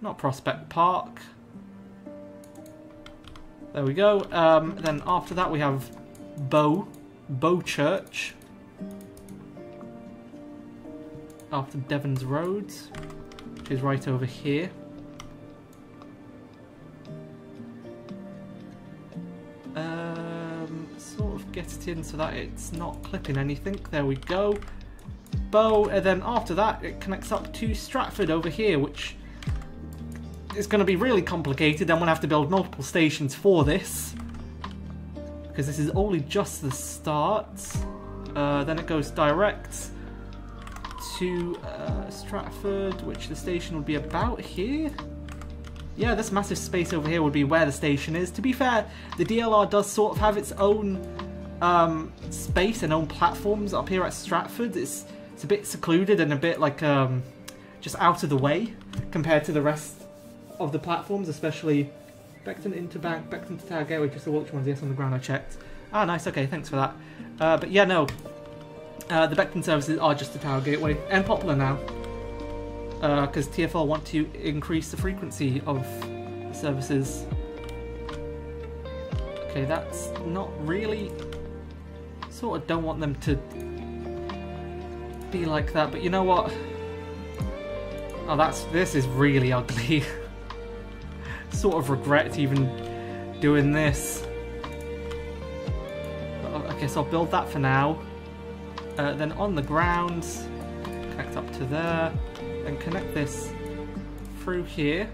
Not Prospect Park. There we go. Um, then after that we have Bow, Bow Church. After Devon's Road, which is right over here. Get it in so that it's not clipping anything. There we go. Bow, and then after that it connects up to Stratford over here, which is going to be really complicated. I'm going to have to build multiple stations for this. Because this is only just the start. Uh, then it goes direct to uh, Stratford, which the station would be about here. Yeah, this massive space over here would be where the station is. To be fair, the DLR does sort of have its own um, space and own platforms up here at Stratford. It's, it's a bit secluded and a bit like um, just out of the way compared to the rest of the platforms, especially Beckton Interbank, Beckton to Tower Gateway, just the which one's yes on the ground I checked. Ah, nice, okay, thanks for that. Uh, but yeah, no, uh, the Beckton services are just the Tower Gateway, and Poplar now because uh, TFL want to increase the frequency of services. Okay, that's not really... Sort of don't want them to be like that, but you know what? Oh, that's... This is really ugly. [laughs] sort of regret even doing this. But I guess I'll build that for now. Uh, then on the ground, connect up to there and connect this through here.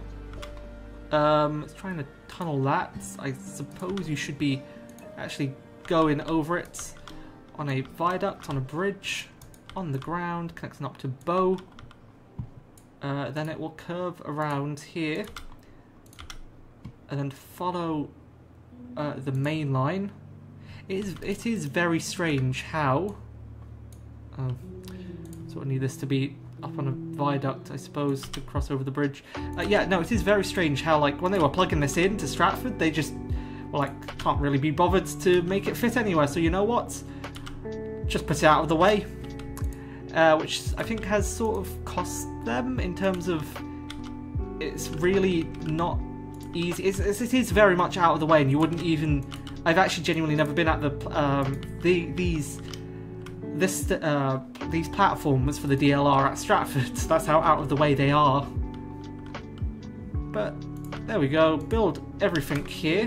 Um, it's trying to tunnel that. I suppose you should be actually going over it on a viaduct, on a bridge, on the ground, connecting up to Bow. Uh, then it will curve around here and then follow uh, the main line. It is, it is very strange how... Oh, so I need this to be up on a viaduct, I suppose, to cross over the bridge. Uh, yeah, no, it is very strange how, like, when they were plugging this in to Stratford, they just, well, like, can't really be bothered to make it fit anywhere. So you know what? Just put it out of the way. Uh, which I think has sort of cost them in terms of it's really not easy. It's, it is very much out of the way, and you wouldn't even. I've actually genuinely never been at the um, the these this uh, these platforms for the DLR at Stratford. [laughs] That's how out of the way they are. But there we go. Build everything here.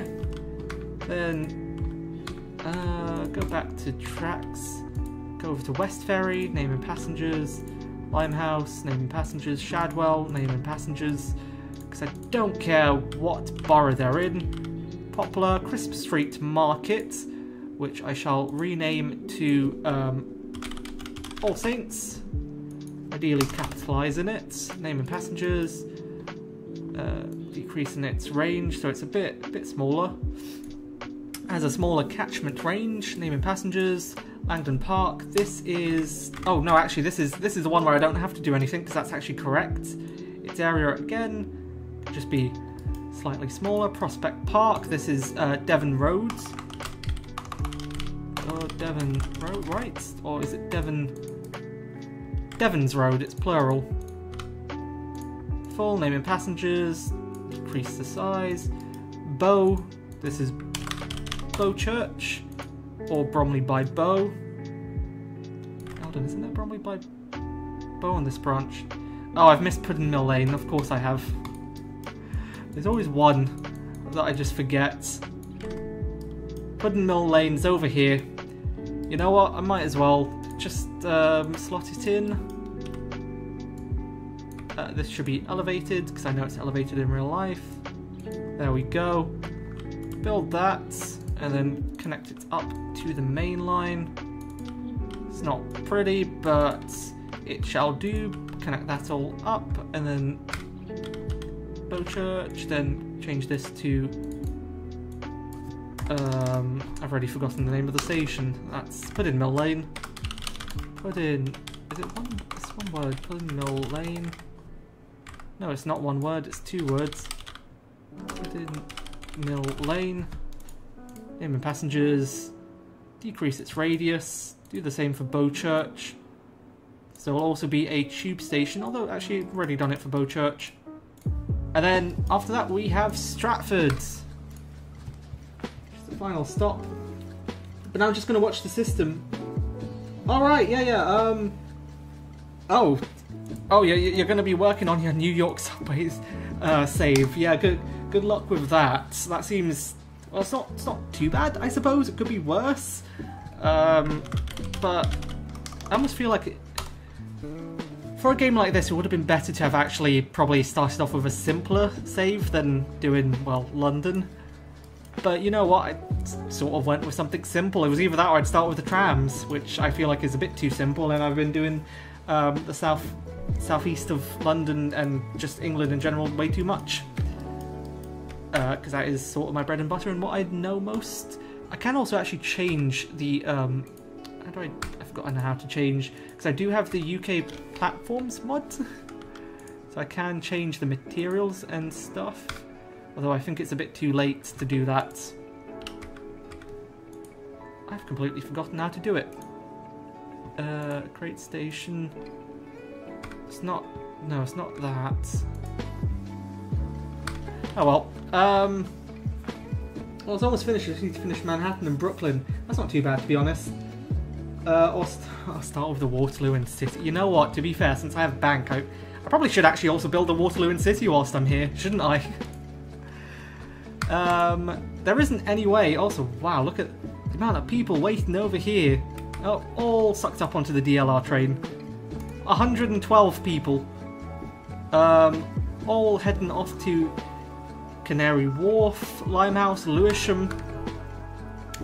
Then uh, go back to tracks. Over to Westferry, naming passengers. Limehouse, naming passengers. Shadwell, naming passengers. Because I don't care what borough they're in. Poplar, Chrisp Street Market, which I shall rename to um, all Saints. Ideally capitalising it. Naming passengers. Uh, decreasing its range so it's a bit a bit smaller. Has a smaller catchment range. Naming passengers. Langdon Park. This is oh no actually this is this is the one where I don't have to do anything because that's actually correct. Its area again could just be slightly smaller. Prospect Park. This is uh, Devon Roads. Oh, Devon Road, right? Or is it Devon... Devon's Road, it's plural. Full, naming passengers, decrease the size. Bow, this is Bow Church. or Bromley by Bow. Hold on, isn't there Bromley by Bow on this branch? Oh, I've missed Pudding Mill Lane. Of course I have. There's always one that I just forget. Pudding Mill Lane's over here. You know what? I might as well just um, slot it in. Uh, this should be elevated because I know it's elevated in real life. There we go. Build that and then connect it up to the main line. It's not pretty, but it shall do. Connect that all up and then Bow Church, then change this to um, I've already forgotten the name of the station. That's Pudding Mill Lane. Pudding is it one it's one word, Pudding Mill Lane. No, it's not one word, it's two words. Pudding Mill Lane. Name and passengers. Decrease its radius. Do the same for Bow Church. So it'll also be a tube station, although actually I've already done it for Bow Church. And then after that we have Stratford. Just the final stop. But now I'm just going to watch the system. Alright, yeah, yeah, um... Oh. Oh, yeah, you're going to be working on your New York [laughs] subways uh, save. Yeah, good good luck with that. That seems... Well, it's not, it's not too bad, I suppose. It could be worse. Um, but I almost feel like... It, for a game like this, it would have been better to have actually probably started off with a simpler save than doing, well, London. But you know what, I sort of went with something simple. It was either that or I'd start with the trams, which I feel like is a bit too simple, and I've been doing um, the south southeast of London and just England in general way too much. Because uh, that is sort of my bread and butter and what I know most. I can also actually change the... Um, how do I... I've forgotten how to change... Because I do have the UK platforms mod. [laughs] so I can change the materials and stuff. Although I think it's a bit too late to do that. I've completely forgotten how to do it. Uh, create station. It's not... No, it's not that. Oh well. Um, well, it's almost finished. I just need to finish Manhattan and Brooklyn. That's not too bad, to be honest. Uh, I'll, st I'll start with the Waterloo and City. You know what? To be fair, since I have Bank, I, I probably should actually also build the Waterloo and City whilst I'm here, shouldn't I? [laughs] um, there isn't any way. Also, wow, look at the amount of people waiting over here. Oh, all sucked up onto the DLR train. 112 people. Um, all heading off to Canary Wharf, Limehouse, Lewisham.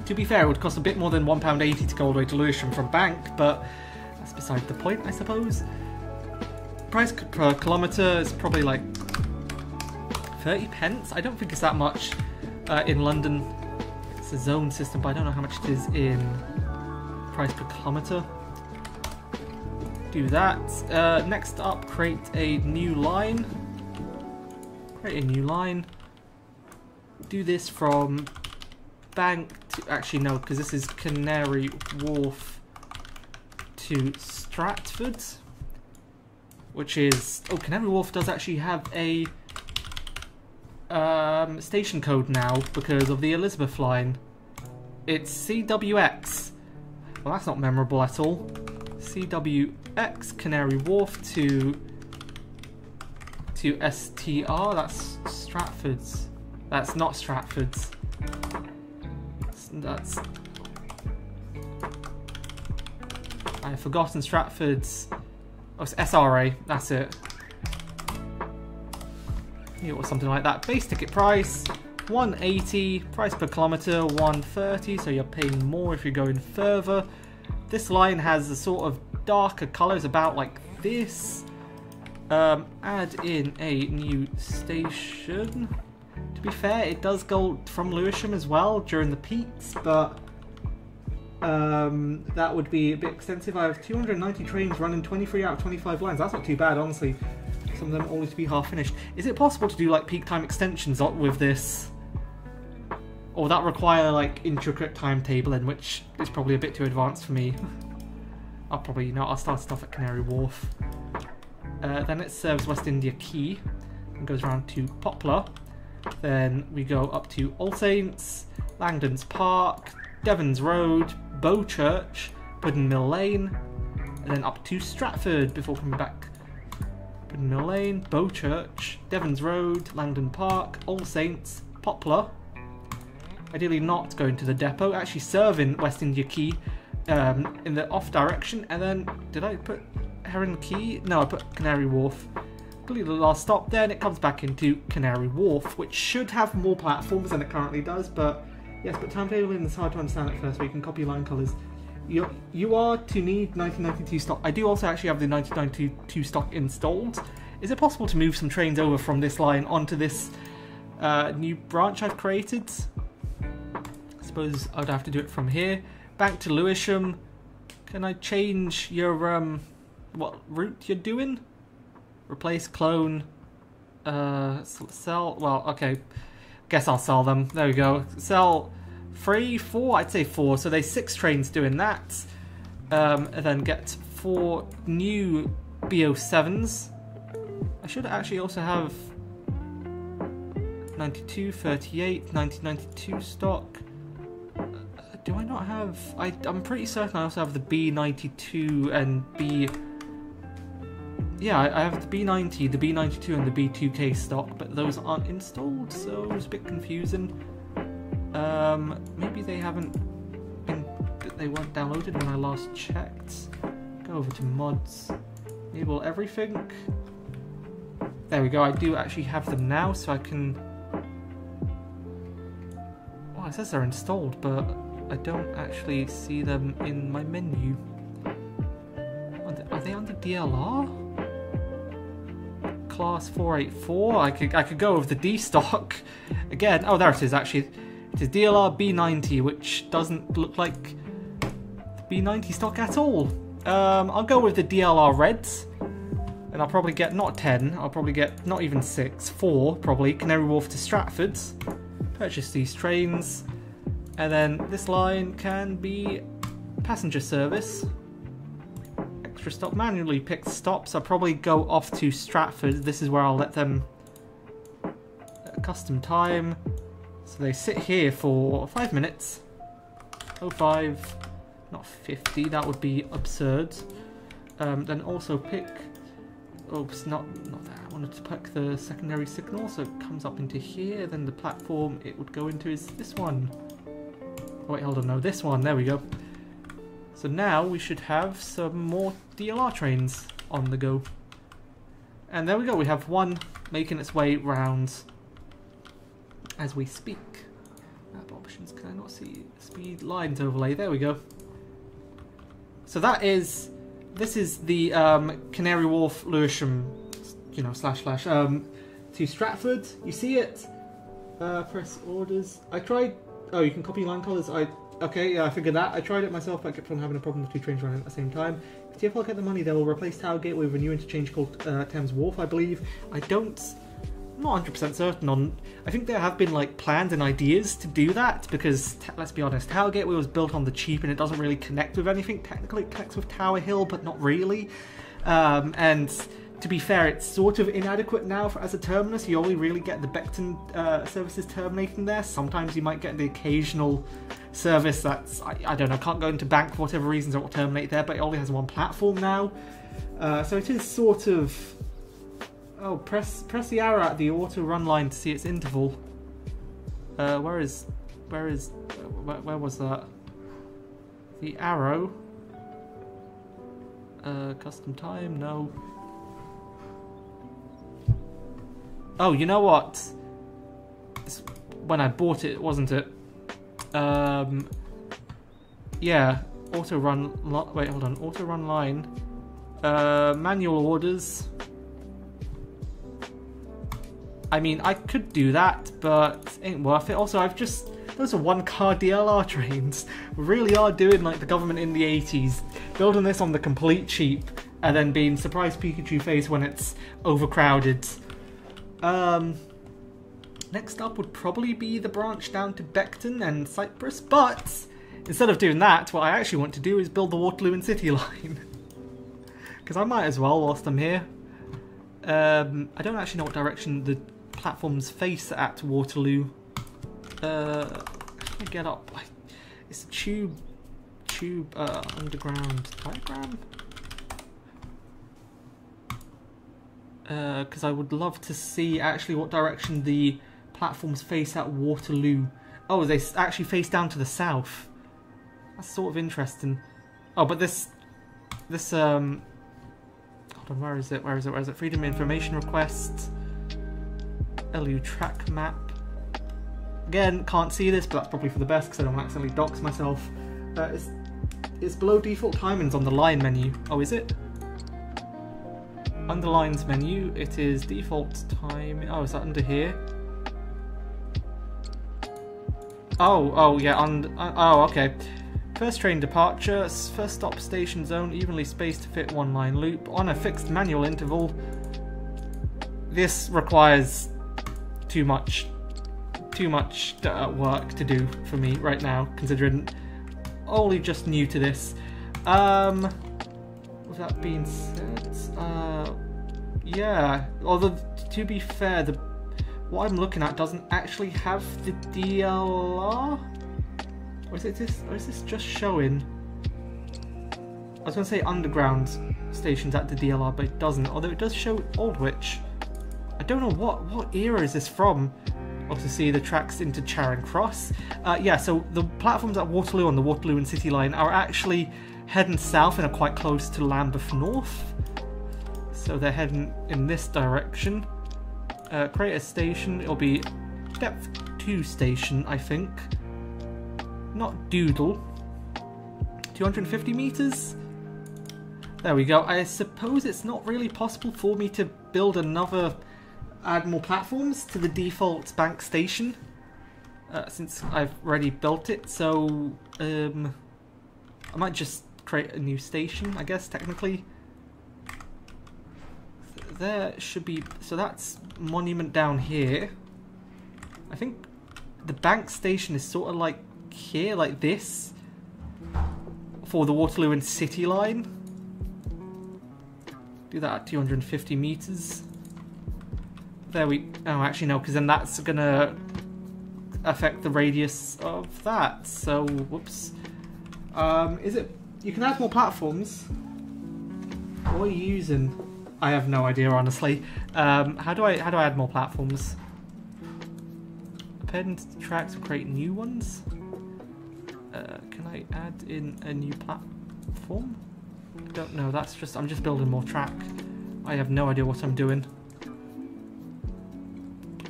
To be fair, it would cost a bit more than £1.80 to go all the way to Lewisham from Bank, but that's beside the point, I suppose. Price per kilometre is probably like 30 pence. I don't think it's that much uh, in London. It's a zone system, but I don't know how much it is in price per kilometre. Do that. Uh, next up, create a new line. Create a new line do this from Bank to... Actually, no, because this is Canary Wharf to Stratford. Which is... Oh, Canary Wharf does actually have a um, station code now because of the Elizabeth line. It's CWX. Well, that's not memorable at all. CWX, Canary Wharf to to STR, that's Stratford's. That's not Stratford's. That's... I've forgotten Stratford's... Oh, it's SRA, that's it. Or something like that. Base ticket price, 180. Price per kilometre, 130. So you're paying more if you're going further. This line has a sort of darker colours about like this. Um, add in a new station be fair, it does go from Lewisham as well during the peaks, but um, that would be a bit extensive. I have 290 trains running 23 out of 25 lines. That's not too bad, honestly. Some of them always to be half finished. Is it possible to do like peak time extensions with this? Or that require like intricate timetabling, which is probably a bit too advanced for me. I'll probably, not. I'll start stuff at Canary Wharf. Uh, then it serves West India Quay and goes around to Poplar. Then we go up to All Saints, Langdon's Park, Devons Road, Bowchurch, Pudding Mill Lane, and then up to Stratford before coming back. Pudding Mill Lane, Bow Church, Devons Road, Langdon Park, All Saints, Poplar. Ideally not going to the depot, actually serving West India Quay um, in the off direction, and then did I put Heron Quay? No, I put Canary Wharf. Complete the last stop, then it comes back into Canary Wharf, which should have more platforms than it currently does, but yes, but timetabling is hard to understand at first, but you can copy line colours. You, you are to need 1992 stock. I do also actually have the 1992 stock installed. Is it possible to move some trains over from this line onto this uh, new branch I've created? I suppose I'd have to do it from here. Back to Lewisham. Can I change your, um, what route you're doing? Replace, clone, uh, sell, well, okay. Guess I'll sell them. There we go. Sell three, four, I'd say four. So there's six trains doing that. Um, and then get four new BO7s. I should actually also have 92, 38, 1992 stock do I not have... I, I'm pretty certain I also have the B92 and B... Yeah, I, have the B90, the B92 and the B2K stock, but those aren't installed, so it's a bit confusing. Um, maybe they haven't been... They weren't downloaded when I last checked. Go over to mods. Enable everything. There we go, I do actually have them now, so I can... Oh, it says they're installed, but I don't actually see them in my menu. Are they under DLR? Class 484? I could, I could go with the D stock. [laughs] Again, oh there it is actually. It is DLR B90, which doesn't look like the B90 stock at all. Um, I'll go with the DLR Reds. And I'll probably get not 10, I'll probably get not even 6, 4 probably. Canary Wharf to Stratford. Purchase these trains. And then this line can be passenger service. Extra stop manually picked stops. I'll probably go off to Stratford. This is where I'll let them custom time. So they sit here for five minutes. Oh five, not 50, that would be absurd. Um, then also pick, oops, not, not that, I wanted to pick the secondary signal, so it comes up into here, then the platform it would go into is this one. Oh, wait, hold on, no, this one, there we go. So now we should have some more DLR trains on the go. And there we go, we have one making its way round as we speak. Map options, can I not see speed lines overlay? There we go. So that is, this is the um, Canary Wharf Lewisham, you know, slash slash, um, to Stratford. You see it? Uh, press orders. I tried Oh, you can copy line colours. I okay, yeah, I figured that. I tried it myself, but I kept on having a problem with two trains running at the same time. If I'll get the money, they will replace Towergate with a new interchange called uh, Thames Wharf, I believe. I don't. I'm not 100% certain on. I think there have been like plans and ideas to do that because let's be honest, Tower Gateway was built on the cheap and it doesn't really connect with anything. Technically, it connects with Tower Hill, but not really. Um, and to be fair, it's sort of inadequate now for, as a terminus. You only really get the Beckton uh, services terminating there. Sometimes you might get the occasional service that's, I, I, don't know, can't go into bank for whatever reasons or will terminate there, but it only has one platform now. Uh, so it is sort of... Oh, press press the arrow at the auto run line to see its interval. Uh, where is... Where is... Where, where was that? The arrow. Uh, custom time? No. Oh, you know what? It's when I bought it, wasn't it? Um, yeah, auto run. Wait, hold on. Auto run line. Uh, manual orders. I mean, I could do that, but ain't worth it. Also, I've just those are one car DLR [laughs] trains. Really are doing like the government in the 80s, building this on the complete cheap, and then being surprised Pikachu face when it's overcrowded. Um, next up would probably be the branch down to Beckton and Cyprus, but instead of doing that, what I actually want to do is build the Waterloo and City [laughs] line. Because I might as well whilst I'm here. Um, I don't actually know what direction the platforms face at Waterloo. Uh, get up. it's a tube tube uh, underground diagram. Because uh, I would love to see actually what direction the platforms face at Waterloo. Oh, they actually face down to the south. That's sort of interesting. Oh, but this, this um, hold on, where is it? Where is it? Where is it? Freedom Information Request. LU track map. Again, can't see this, but that's probably for the best because I don't accidentally dox myself. Uh, it's, it's below default timings on the line menu. Oh, is it? Under lines menu, it is default time. Oh, is that under here? Oh, oh, yeah, on. Uh, oh, okay. First train departure, first stop station zone, evenly spaced to fit one line loop on a fixed manual interval. This requires too much too much uh, work to do for me right now, considering only just new to this. Um, with that being said, uh, yeah. Although to be fair, the what I'm looking at doesn't actually have the DLR. Or is it this? Or is this just showing? I was to say underground stations at the DLR, but it doesn't. Although it does show Aldwych. I don't know what what era is this from. Obviously, see the tracks into Charing Cross. Uh, yeah, so the platforms at Waterloo on the Waterloo and City line are actually heading south and are quite close to Lambeth North. So they're heading in this direction. Uh, create a station. It'll be depth 2 station, I think. Not Doodle. 250 meters? There we go. I suppose it's not really possible for me to build another add more platforms to the default bank station uh, since I've already built it so um, I might just create a new station I guess technically there should be so that's monument down here I think the bank station is sort of like here like this for the Waterloo and City line do that at 250 meters there we... Oh, actually no, because then that's going to affect the radius of that. So, whoops. Um, is it... You can add more platforms. What are you using? I have no idea, honestly. Um, how do I how do I add more platforms? Append tracks will create new ones. Uh, can I add in a new platform? I don't know. That's just I'm just building more track. I have no idea what I'm doing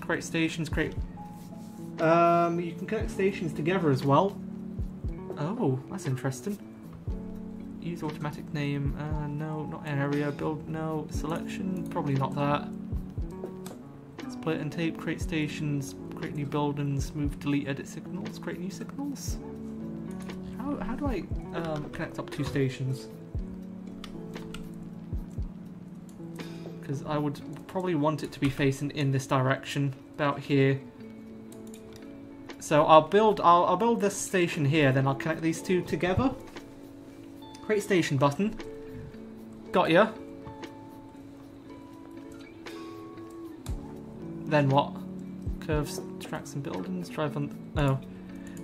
create stations, create... Um, you can connect stations together as well. Oh, that's interesting. Use automatic name, uh, no, not area, build, no, selection, probably not that. Split and tape, create stations, create new buildings, move, delete, edit signals, create new signals. How, how do I um, connect up two stations? Because I would probably want it to be facing in this direction, about here. So I'll build I'll, I'll build this station here, then I'll connect these two together. Create station button. Got ya. Then what? Curves, tracks and buildings, drive on... Oh.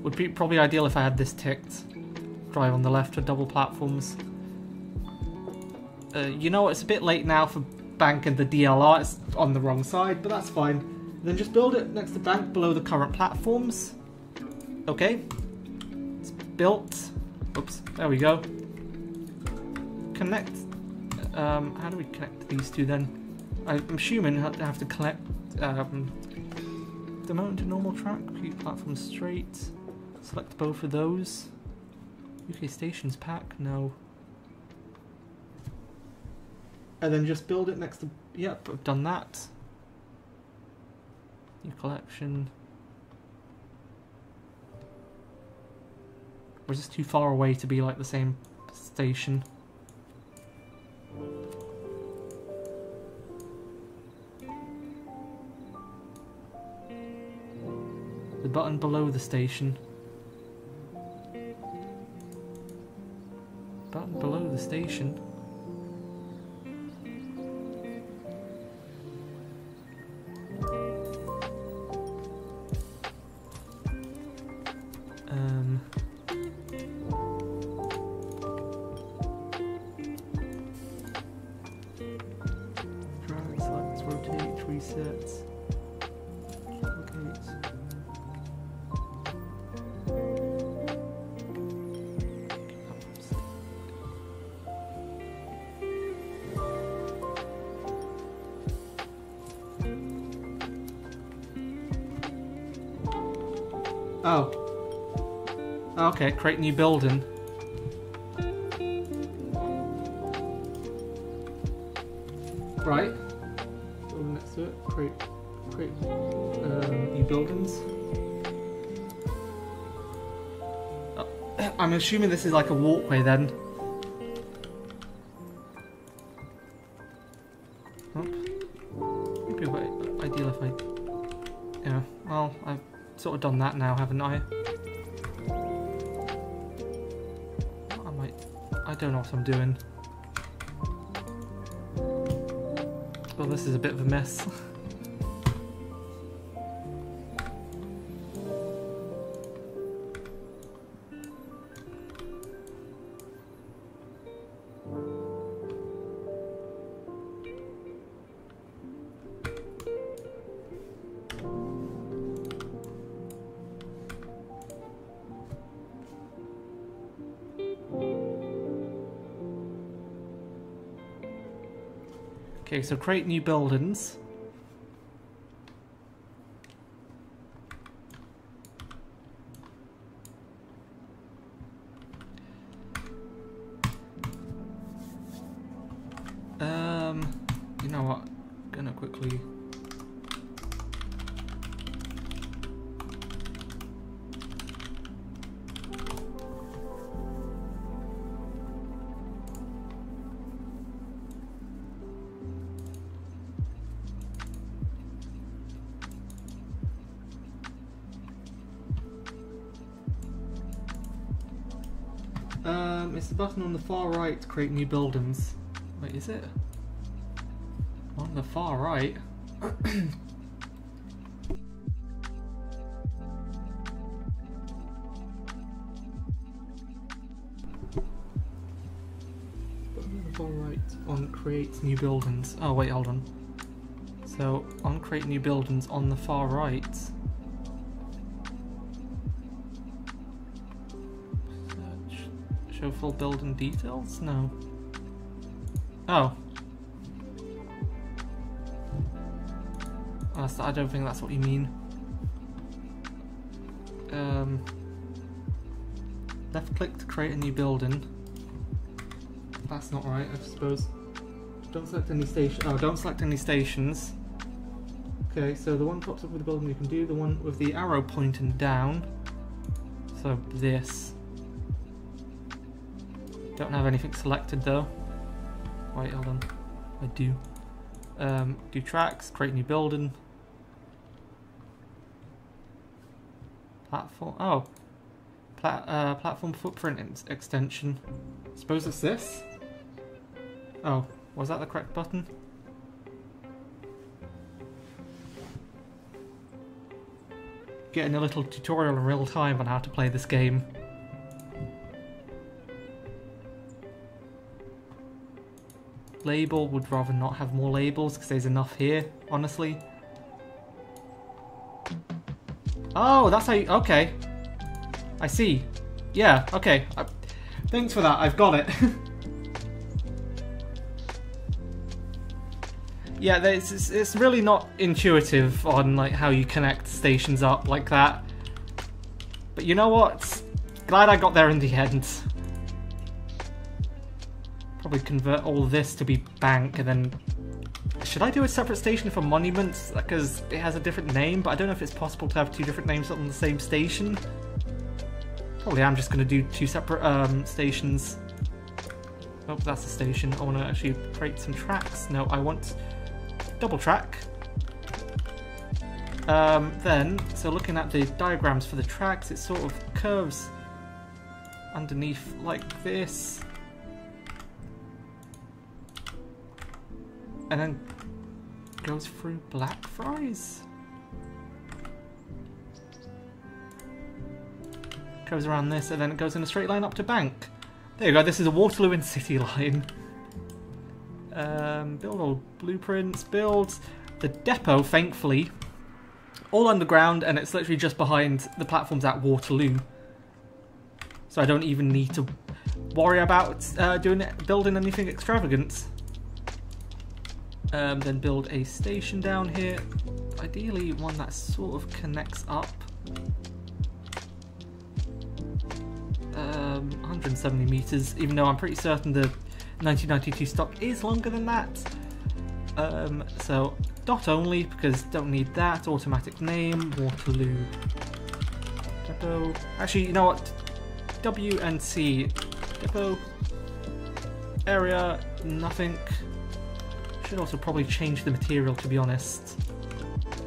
Would be probably ideal if I had this ticked. Drive on the left for double platforms. Uh, you know, it's a bit late now for bank and the DLR. It's on the wrong side, but that's fine. Then just build it next to bank below the current platforms. Okay. It's built. Oops, there we go. Connect. Um, how do we connect these two then? I'm assuming I have to connect um, the mountain to normal track, keep platform straight. Select both of those. UK stations pack, no and then just build it next to yep I've done that new collection or is this too far away to be like the same station the button below the station. Button below the station Okay, create new building. Right. Building next to it. Create, create um, new buildings. I'm assuming this is like a walkway then. Maybe wait, ideal if I. Yeah. Well, I've sort of done that now, haven't? I don't know what I'm doing. Well, this is a bit of a mess. [laughs] So create new buildings. Far right to create new buildings. Wait, is it? On the far right? On the far right on create new buildings. Oh wait, hold on. So on create new buildings on the far right. Full building details? No. Oh. I don't think that's what you mean. Um, left click to create a new building. That's not right, I suppose. Don't select any station. Oh, don't select any stations. Okay, so the one pops up with the building you can do. The one with the arrow pointing down. So this. Don't have anything selected though. Wait, hold on. I do. Um, do tracks, create new building. Platform. Oh, Pla uh, platform footprint extension. Suppose it's this. Oh, was that the correct button? Getting a little tutorial in real time on how to play this game. Label would rather not have more labels because there's enough here, honestly. Oh, that's how you, okay. I see. Yeah, okay. I, thanks for that, I've got it. [laughs] yeah, it's, it's really not intuitive on like how you connect stations up like that. But you know what? Glad I got there in the end probably convert all this to be bank and then should I do a separate station for monuments? Because it has a different name but I don't know if it's possible to have two different names on the same station. Probably I'm just going to do two separate um, stations. Oh that's a station. I want to actually create some tracks. No I want double track. Um, then so looking at the diagrams for the tracks it sort of curves underneath like this and then goes through Blackfriars. Goes around this and then it goes in a straight line up to Bank. There you go, this is a Waterloo and City [laughs] line. Um, build all blueprints, build. the depot, thankfully, all underground, and it's literally just behind the platforms at Waterloo. So I don't even need to worry about uh, doing building anything extravagant. Um, then build a station down here. Ideally, one that sort of connects up. Um, 170 meters, even though I'm pretty certain the 1992 stock is longer than that. Um, so dot only because don't need that. Automatic name Waterloo depot. Actually, you know what? W and C depot area nothing. Should also probably change the material to be honest.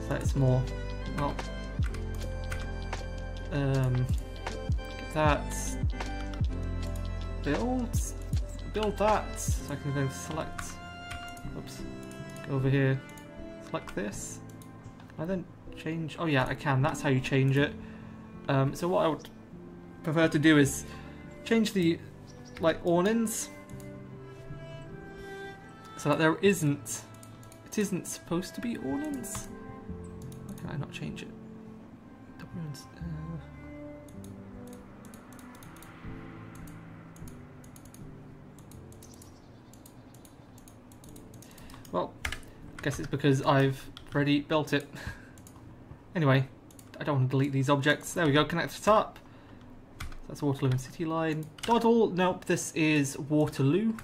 So it's more well. Um, that build build that so I can then select. Oops. Go over here. Select this. Can I then change? Oh yeah, I can. That's how you change it. Um, so what I would prefer to do is change the like awnings so that there isn't it isn't supposed to be awnings. Why can I not change it? Uh, well, I guess it's because I've already built it. [laughs] anyway, I don't want to delete these objects. There we go, connect it up. That's Waterloo and City Line. Doddle, nope, this is Waterloo.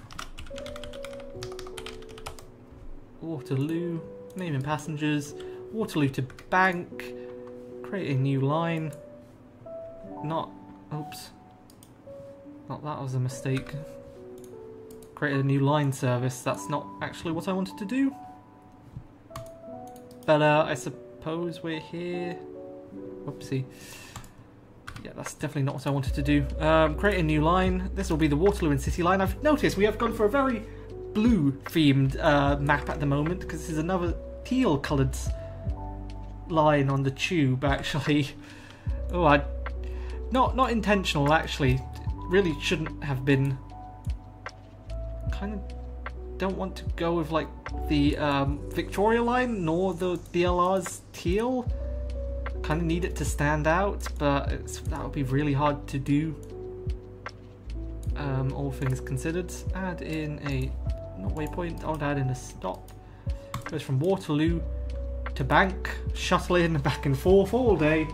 Waterloo, naming passengers. Waterloo to Bank. Create a new line. Not, oops. Not that was a mistake. Create a new line service. That's not actually what I wanted to do. But uh, I suppose we're here. Oopsie. Yeah, that's definitely not what I wanted to do. Um, create a new line. This will be the Waterloo and City line. I've noticed we have gone for a very blue themed uh, map at the moment because there's another teal coloured line on the tube actually. [laughs] Oh, I not not intentional actually. Really shouldn't have been. Kind of don't want to go with like the um, Victoria line nor the DLR's teal kind of need it to stand out, but that would be really hard to do. Um, all things considered, add in a not waypoint. I'll add in a stop. Goes from Waterloo to Bank, shuttling [laughs] back and forth all day.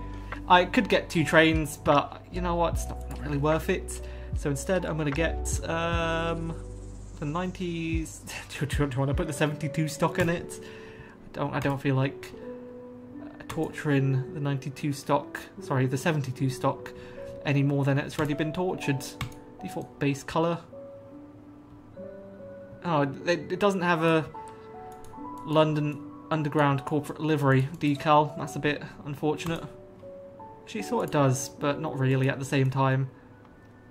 I could get two trains, but you know what? It's not, not really worth it. So instead, I'm going to get um, the 90s. [laughs] do, do, do you want to put the 72 stock in it? I don't. I don't feel like torturing the 92 stock, sorry, the 72 stock any more than it's already been tortured. Default base colour. Oh, it, it doesn't have a London Underground corporate livery decal. That's a bit unfortunate. She sort of does, but not really at the same time.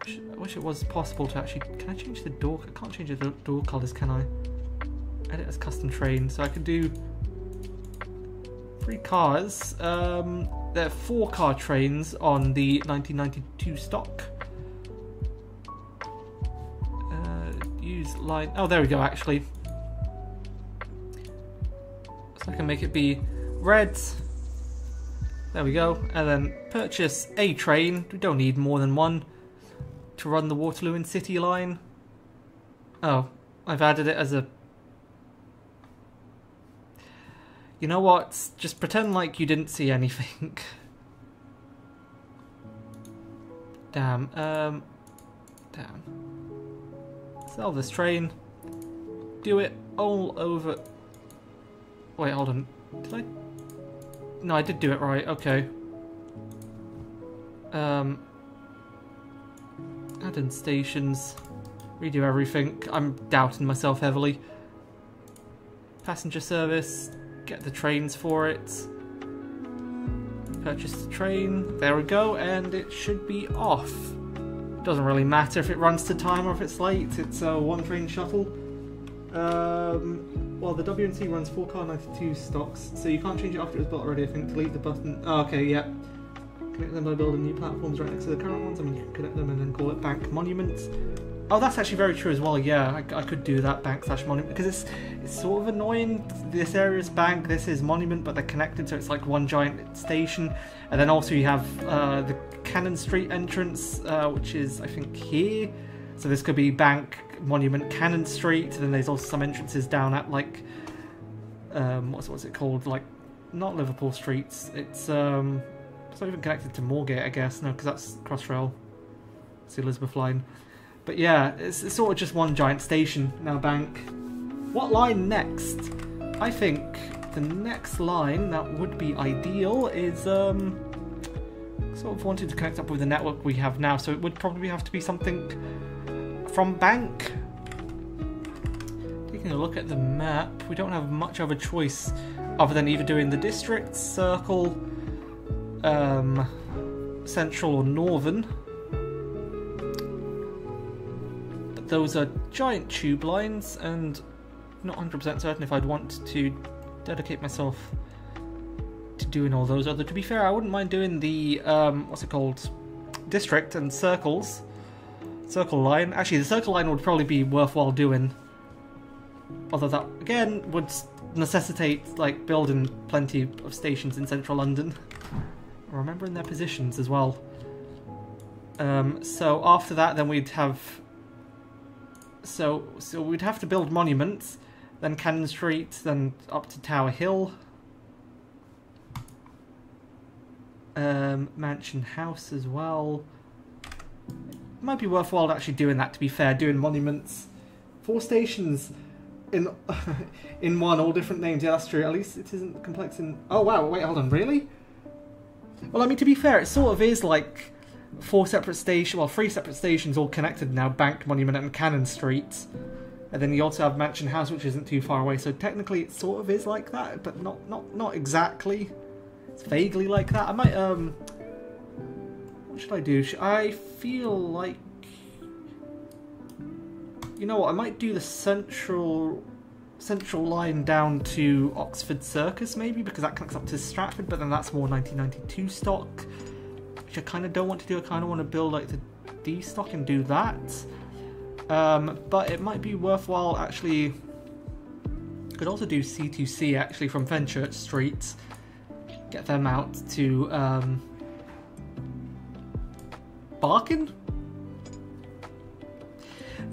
I wish it was possible to actually... Can I change the door? I can't change the door colours, can I? Edit as custom train. So I can do Three cars. Um, there are four car trains on the 1992 stock. Line. Oh, there we go, actually. So I can make it be red. There we go. And then purchase a train. We don't need more than one to run the Waterloo and City line. Oh, I've added it as a You know what? Just pretend like you didn't see anything. [laughs] damn. Um. Damn. Sell this train. Do it all over. Wait, hold on. Did I? No, I did do it right. Okay. Um. Add in stations. Redo everything. I'm doubting myself heavily. Passenger service get the trains for it. Purchase the train. There we go, and it should be off. Doesn't really matter if it runs to time or if it's late. It's a one train shuttle. Um, well, the WNC runs 4car 92 stocks, so you can't change it after it was built already. I think delete the button. Oh, okay, yeah. Connect them by building new platforms right next to the current ones. I mean, you can connect them and then call it Bank Monument. Oh, that's actually very true as well. Yeah, I, I could do that bank slash monument because it's it's sort of annoying. This area is bank, this is monument, but they're connected, so it's like one giant station. And then also you have uh, the Cannon Street entrance, uh, which is I think here. So this could be bank, monument, Cannon Street. And then there's also some entrances down at like um, what's what's it called? Like not Liverpool streets. It's um, it's not even connected to Moorgate, I guess. No, because that's Crossrail. The Elizabeth line. But yeah, it's, it's sort of just one giant station now. Bank. What line next? I think the next line that would be ideal is um, sort of wanting to connect up with the network we have now. So it would probably have to be something from Bank. Taking a look at the map, we don't have much of a choice other than either doing the district, circle, um, central, or northern. Those are giant tube lines, and not 100% certain if I'd want to dedicate myself to doing all those. Although, to be fair, I wouldn't mind doing the, um, what's it called, district and circles. Circle line. Actually, the circle line would probably be worthwhile doing. Although that, again, would necessitate, like, building plenty of stations in central London. Remembering their positions as well. Um, so after that, then we'd have... So, so we'd have to build monuments, then Cannon Street, then up to Tower Hill. Um, Mansion House as well might be worthwhile actually doing that. To be fair, doing monuments, four stations in [laughs] in one, all different names. Yeah, that's true. At least it isn't complex in. Oh wow! Wait, hold on. Really? Well, I mean, to be fair, it sort of is like four separate stations. Well, three separate stations all connected now: Bank, Monument, and Cannon Street. And then you also have Mansion House, which isn't too far away. So technically, it sort of is like that, but not not not exactly. It's vaguely like that. I might um what should I do? I feel like... You know what, I might do the central central line down to Oxford Circus maybe, because that connects up to Stratford, but then that's more 1992 stock, which I kind of don't want to do. I kind of want to build like the D stock and do that. Um, but it might be worthwhile actually... Could also do C2C actually from Fenchurch Street. Get them out to... Um, Barking?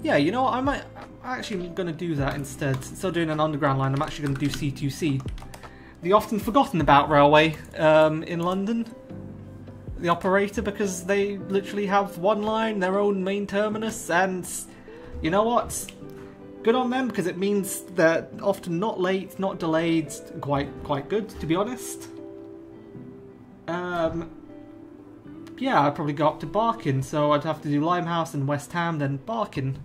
Yeah, you know what, I might, I'm actually going to do that instead. Of doing an underground line, I'm actually going to do C2C. The often forgotten about railway um, in London. The operator, because they literally have one line, their own main terminus, and you know what? Good on them, because it means they're often not late, not delayed, quite quite good, to be honest. Um, yeah, I'd probably go up to Barking, so I'd have to do Limehouse and West Ham, then Barking.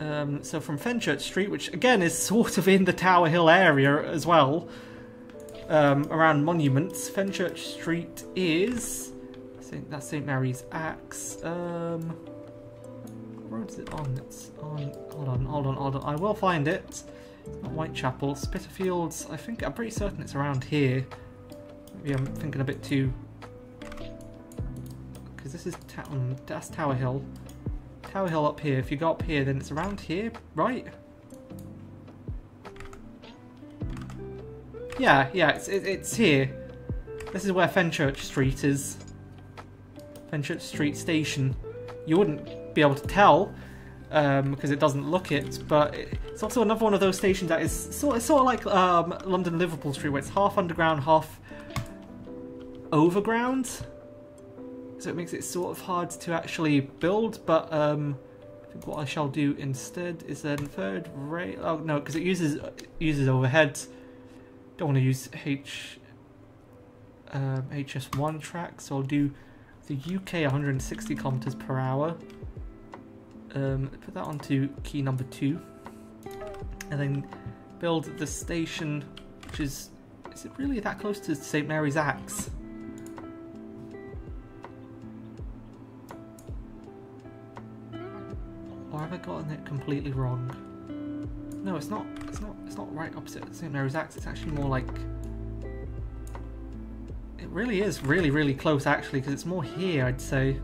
Um, so from Fenchurch Street, which again is [laughs] sort of in the Tower Hill area as well, um, around monuments, Fenchurch Street is... Saint, that's St Mary's Axe. Um, road is it on? It's on... Hold on, hold on, hold on. I will find it. It's not Whitechapel. Spitalfields, I think, I'm pretty certain it's around here. Maybe I'm thinking a bit too... Because this is that's Tower Hill. Tower Hill up here. If you go up here, then it's around here, right? Yeah, yeah, it's, it, it's here. This is where Fenchurch Street is. Fenchurch Street Station. You wouldn't be able to tell um, because it doesn't look it, but it's also another one of those stations that is sort sort of like um, London Liverpool Street, where it's half underground, half overground. So it makes it sort of hard to actually build, but um, I think what I shall do instead is then third rail. Oh no, because it uses uses overhead. Don't want to use H um, HS1 track, so I'll do the UK 160 kilometers per hour. Um, put that onto key number two, and then build the station, which is is it really that close to St Mary's Axe? Or have I gotten it completely wrong? No, it's not. It's not. It's not right opposite St Mary's Axe. It's actually more like. It really is really really close actually because it's more here I'd say.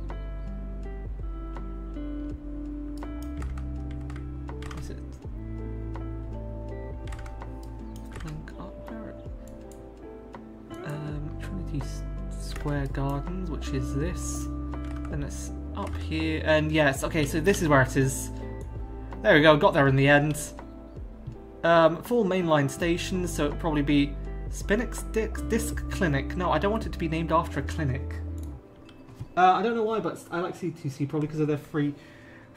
Is it? Link up there. Um, Trinity Square Gardens, which is this. Then it's up here, and yes, okay. So this is where it is. There we go. Got there in the end. Um, full mainline station, so it'll probably be Spinix Disc Clinic. No, I don't want it to be named after a clinic. Uh, I don't know why, but I like C2C probably because of their free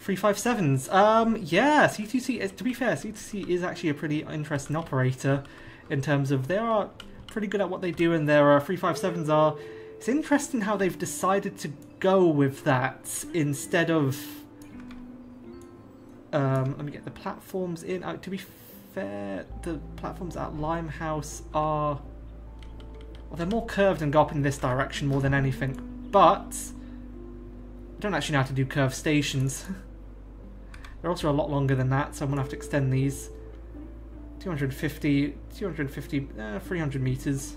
357s. Um, yeah, C2C, to be fair, C2C is actually a pretty interesting operator in terms of they are pretty good at what they do and their uh, 357s are. It's interesting how they've decided to go with that instead of... Um, let me get the platforms in. Uh, to be fair, the platforms at Limehouse are... Well, they're more curved and go up in this direction more than anything, but... I don't actually know how to do curved stations. [laughs] They're also a lot longer than that, so I'm going to have to extend these. 250, 250, uh, 300 meters.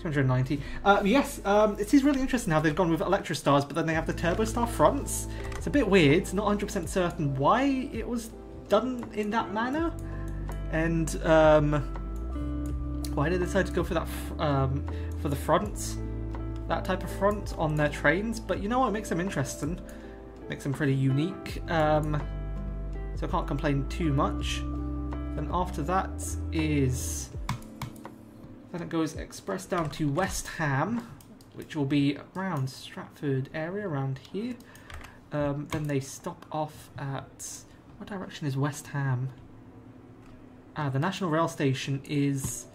290. Uh, yes, um, it is really interesting how they've gone with Electrostars, but then they have the Turbostar fronts. It's a bit weird, not 100% certain why it was done in that manner. And um, why did they decide to go for that um, for the front, that type of front on their trains? But you know what makes them interesting? Makes them pretty unique. Um, so I can't complain too much. Then after that is... Then it goes express down to West Ham, which will be around Stratford area, around here. Um, then they stop off at... What direction is West Ham? Ah, the National Rail Station is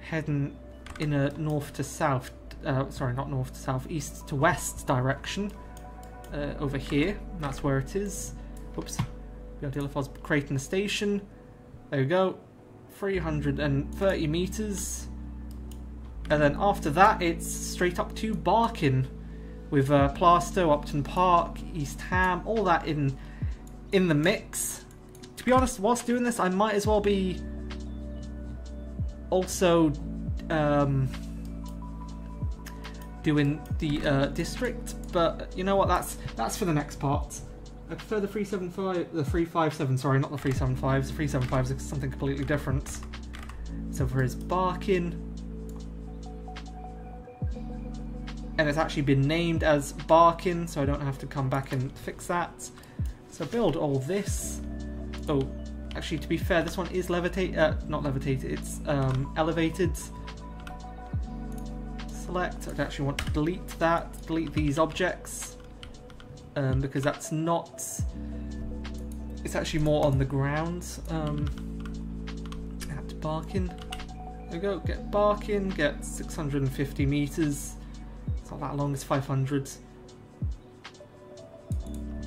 heading in a north to south, uh, sorry, not north to south, east to west direction uh, over here. That's where it is. Oops. We have Dilliphos creating a station. There we go. 330 meters. And then after that, it's straight up to Barking with uh, Plaistow, Upton Park, East Ham, all that in in the mix. To be honest, whilst doing this, I might as well be also um, doing the uh, district, but you know what? That's that's for the next part. I prefer the 375, the 357, sorry, not the 375. The 375 is something completely different. So for his Barking, and it's actually been named as Barking, so I don't have to come back and fix that. So build all this. Oh, actually, to be fair, this one is levitate, uh, not levitated, it's um, elevated select. I'd actually want to delete that, delete these objects, um, because that's not, it's actually more on the ground. Um, at Barking. There we go, get Barking, get 650 meters. It's not that long, it's 500.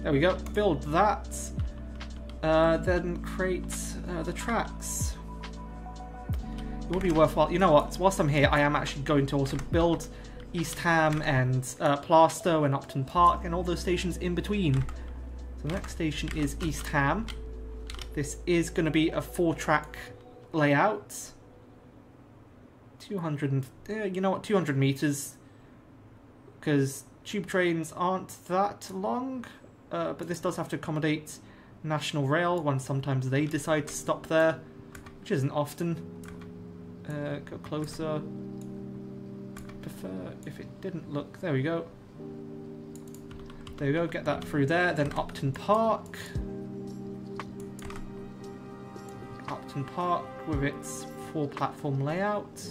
There we go, build that. Uh, then create uh, the tracks it would be worthwhile. You know what? Whilst I'm here, I am actually going to also build East Ham and uh, Plaistow and Upton Park and all those stations in between. So the next station is East Ham. This is going to be a four-track layout. 200 and, uh, you know what, 200 meters. Because tube trains aren't that long. Uh, but this does have to accommodate National Rail when sometimes they decide to stop there. Which isn't often. Uh, go closer. Prefer if it didn't look. There we go. There we go. Get that through there. Then Upton Park. Upton Park with its four platform layout,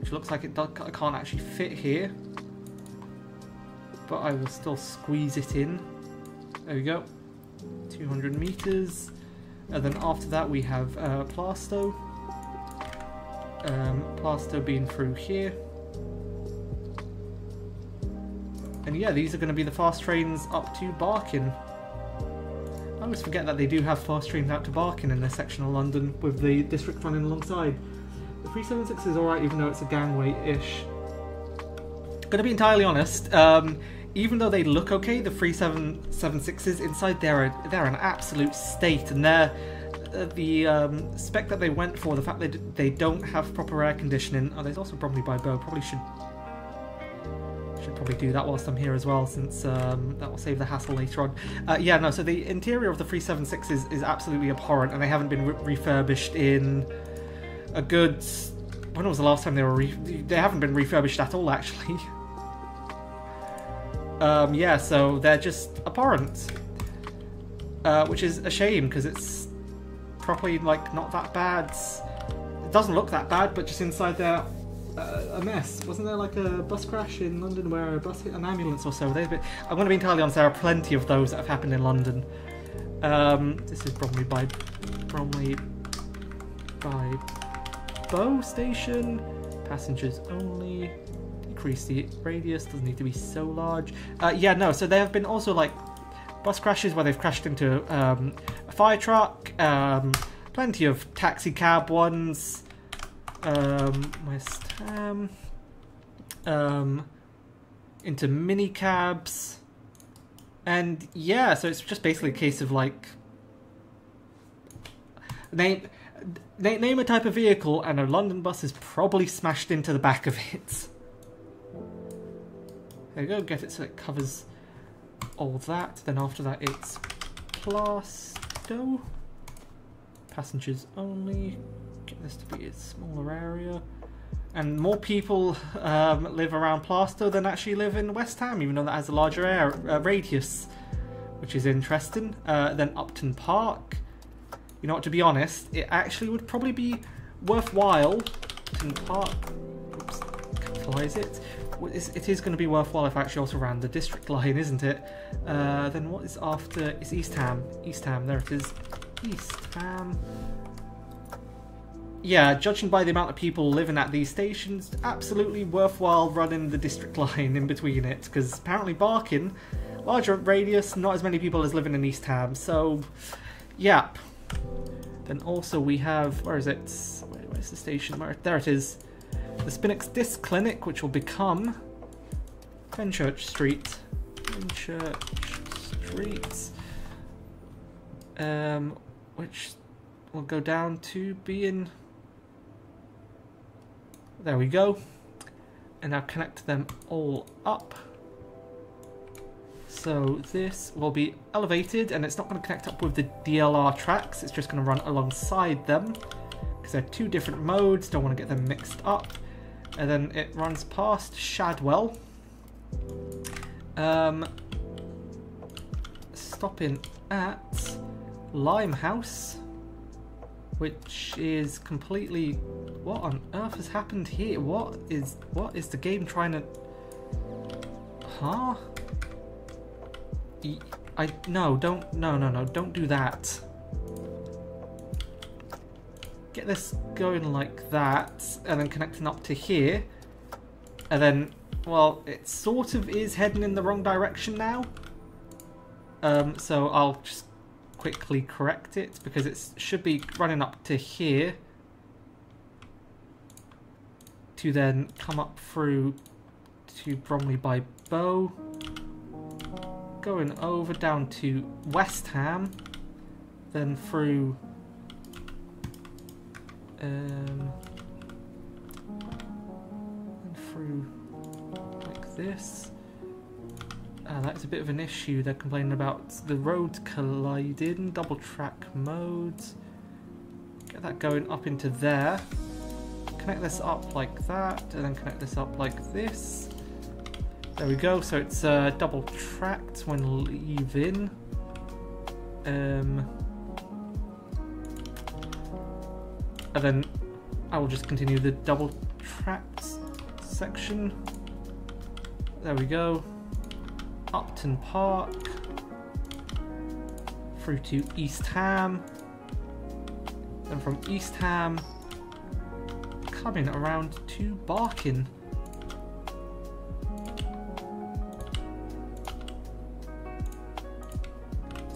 which looks like it I can't actually fit here. But I will still squeeze it in. There we go. 200 meters. And then after that we have uh, Plaistow um, Plaistow being through here. And yeah, these are going to be the fast trains up to Barking. I always forget that they do have fast trains out to Barking in their section of London with the district running alongside. The 376 is alright even though it's a gangway-ish. Gonna be entirely honest, um, even though they look okay, the 3776s inside they're, a, they're an absolute state and they're uh, the um, spec that they went for, the fact that they don't have proper air conditioning. Oh, there's also probably by Bow. Probably should should probably do that whilst I'm here as well, since um, that will save the hassle later on. Uh, yeah, no. So the interior of the 376 is is absolutely abhorrent, and they haven't been re refurbished in a good when was the last time they were? Re they haven't been refurbished at all, actually. [laughs] um, yeah, so they're just abhorrent, uh, which is a shame because it's probably like not that bad. It doesn't look that bad, but just inside there, uh, a mess. Wasn't there like a bus crash in London where a bus hit an ambulance or so? They've been, I'm going to be entirely honest. There are plenty of those that have happened in London. Um, this is Bromley by Bromley by Bow Station. Passengers only. Decrease the radius. Doesn't need to be so large. Uh, yeah, no. So there have been also like bus crashes where they've crashed into um, a fire truck. Um, plenty of taxi cab ones. Um, West. Um, into mini cabs. And yeah, so it's just basically a case of like name name a type of vehicle, and a London bus is probably smashed into the back of it. [laughs] There you go, get it so it covers all that. Then after that, it's Plaistow. Passengers only. Get this to be a smaller area. And more people um, live around Plaistow than actually live in West Ham, even though that has a larger air, uh, radius, which is interesting. Uh, then Upton Park. You know what, to be honest, it actually would probably be worthwhile. Upton Park. Oops, capitalize it. It is going to be worthwhile if I actually also ran the district [laughs] line, isn't it? Uh, then what is after? It's East Ham. East Ham, there it is. East Ham yeah, judging by the amount of people living at these stations, absolutely worthwhile running the district [laughs] line in between it, because apparently Barking, larger radius, not as many people as living in East Ham, so, yeah. Then also we have, where is it? Where, where's the station? Where, there it is. The Spinnax Disc Clinic, which will become Fenchurch Street. Fenchurch Street. Um, which will go down to being there we go. And now connect them all up. So this will be elevated and it's not going to connect up with the DLR tracks, it's just going to run alongside them because they're two different modes, don't want to get them mixed up. And then it runs past Shadwell. Um, stopping at Limehouse which is completely what on earth has happened here? What is what is the game trying to huh? I no don't no no no don't do that get this going like that and then connecting up to here and then well it sort of is heading in the wrong direction now. Um, so I'll just quickly correct it because it should be running up to here to then come up through to Bromley by Bow going over down to West Ham then through um, and through like this uh, that is a bit of an issue. They're complaining about the road colliding, double track modes. Get that going up into there. Connect this up like that, and then connect this up like this. There we go, so it's uh, double tracked when leaving. Um, and then I will just continue the double tracks section. There we go. Upton Park, through to East Ham, and from East Ham, coming around to Barking.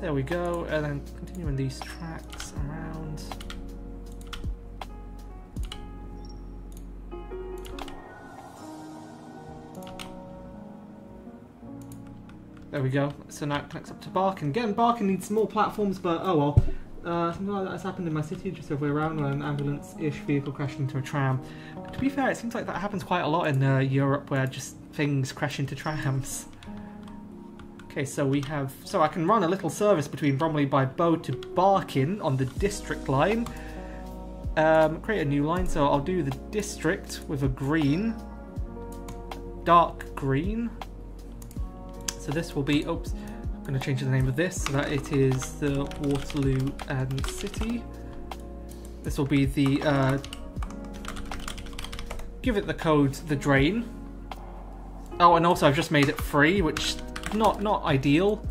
There we go, and then continuing these tracks There we go. So now it connects up to Barking. Again, Barking needs more platforms, but oh well. Uh, something like that has happened in my city just over around when an ambulance-ish vehicle crashed into a tram. But to be fair, it seems like that happens quite a lot in uh, Europe where just things crash into trams. Okay, so we have... So I can run a little service between Bromley by Bow to Barking on the district line. Um, create a new line, so I'll do the district with a green, dark green. So this will be, oops, I'm going to change the name of this so that it is the Waterloo and City. This will be the, uh, give it the code, the drain. Oh, and also I've just made it free, which not not ideal.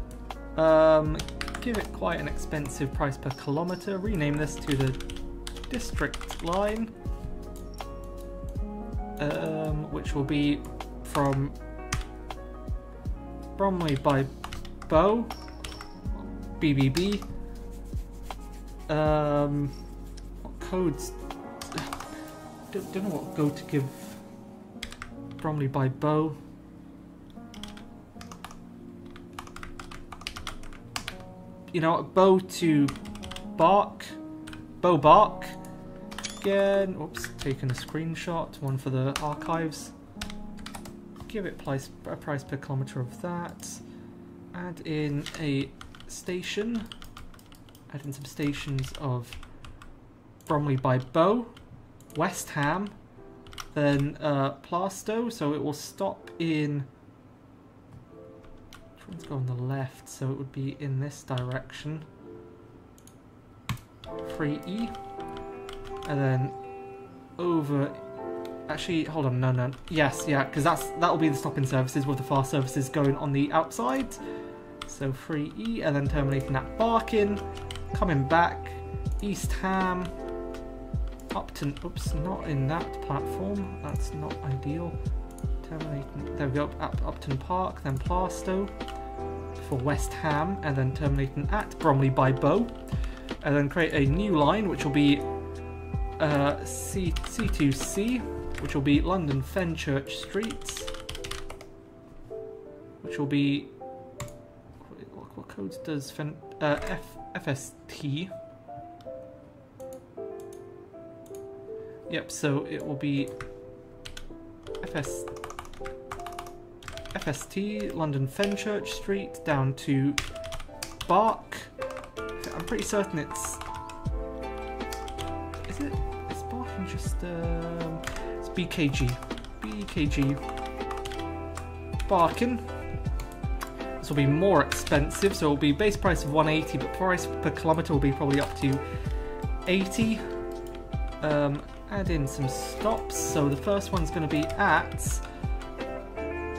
Um, give it quite an expensive price per kilometer. Rename this to the district line, um, which will be from Bromley by Bow, BBB. Um, what codes? [sighs] Don't, don't know what go to give Bromley by Bow. You know, Bow to Bark, Bow Bark. Again, oops, taking a screenshot, one for the archives. Give it price, a price per kilometer of that. Add in a station. Add in some stations of Bromley by Bow, West Ham, then uh, Plaistow, so it will stop in... One's go on the left? So it would be in this direction. 3E. And then over... Actually, hold on, no, no. Yes, yeah, because that's that'll be the stopping services with the fast services going on the outside. So 3E, and then terminating at Barking, coming back, East Ham, Upton, oops, not in that platform, that's not ideal. Terminating, there we go, up Upton Park, then Plaistow for West Ham, and then terminating at Bromley by Bow, and then create a new line which will be uh, C C2C, which will be London Fenchurch Streets, which will be what, what does Fen, uh, F, FST? Yep, so it will be FS, FST, London Fenchurch Street, down to Bark. I'm pretty certain it's... Is it it? Is Barking just... Um, BKG. BKG. Barking. This will be more expensive, so it will be base price of 180, but price per kilometre will be probably up to 80. Um, add in some stops. So the first one's going to be at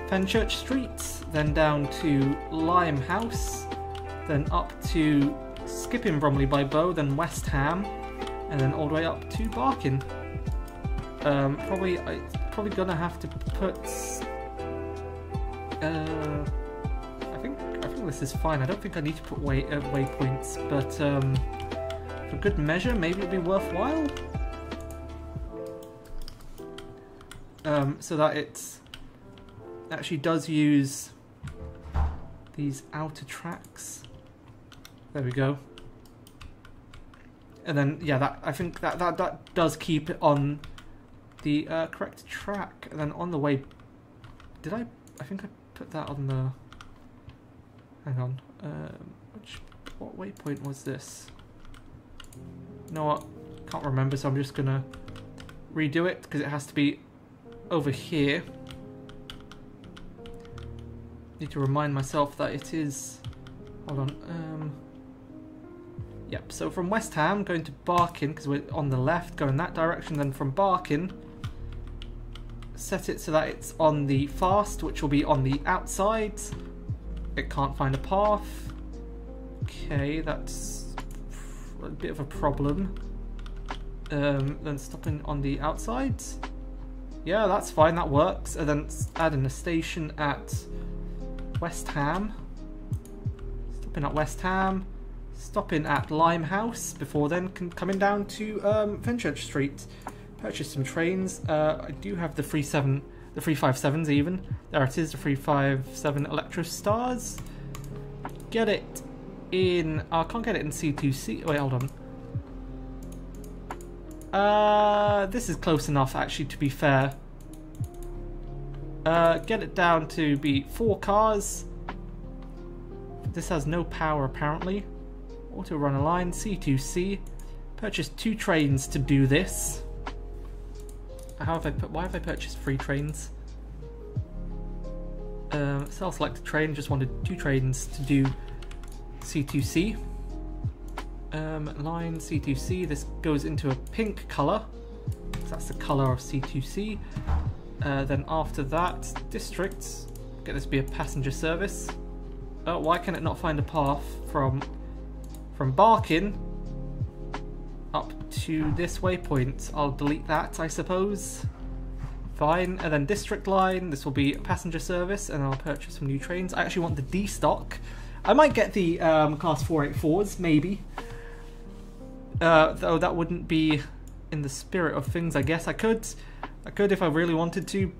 Fenchurch Street, then down to Limehouse, then up to skipping Bromley by Bow, then West Ham, and then all the way up to Barking. Um, probably, I probably gonna have to put. Uh, I think I think this is fine. I don't think I need to put way uh, waypoints, but um, for good measure, maybe it'd be worthwhile. um, so that it actually does use these outer tracks. There we go. And then, yeah, that I think that, that, that does keep it on the uh, correct track. And then on the way... Did I... I think I put that on the... Hang on. Um, which... What waypoint was this? You know what? Can't remember, so I'm just gonna redo it, because it has to be over here. Need to remind myself that it is... Hold on. Um, yep, so from West Ham, going to Barking, because we're on the left, going that direction. Then from Barking, set it so that it's on the fast, which will be on the outside. It can't find a path. Okay, that's a bit of a problem. Um, then stopping on the outside. Yeah, that's fine, that works. And then adding a station at West Ham. Stopping at West Ham. Stopping at Limehouse before then coming down to um, Fenchurch Street. Purchase some trains. Uh, I do have the 37, the 357s even. There it is, the 357 Electro Stars. Get it in... I can't get it in C2C. Wait, hold on. Uh, this is close enough, actually, to be fair. Uh, get it down to be four cars. This has no power, apparently. Auto run a line, C2C. Purchase two trains to do this. How have I put? Why have I purchased three trains? Um, self-select a train. Just wanted two trains to do C2C. Um, line C2C. This goes into a pink color. That's the color of C2C. Uh, then after that, districts. Get this to be a passenger service. Oh, why can it not find a path from from Barking up to this waypoint? I'll delete that, I suppose. Fine. And then district line. This will be passenger service, and I'll purchase some new trains. I actually want the D stock. I might get the um, class 484s, maybe. Uh, though that wouldn't be in the spirit of things, I guess. I could, I could if I really wanted to.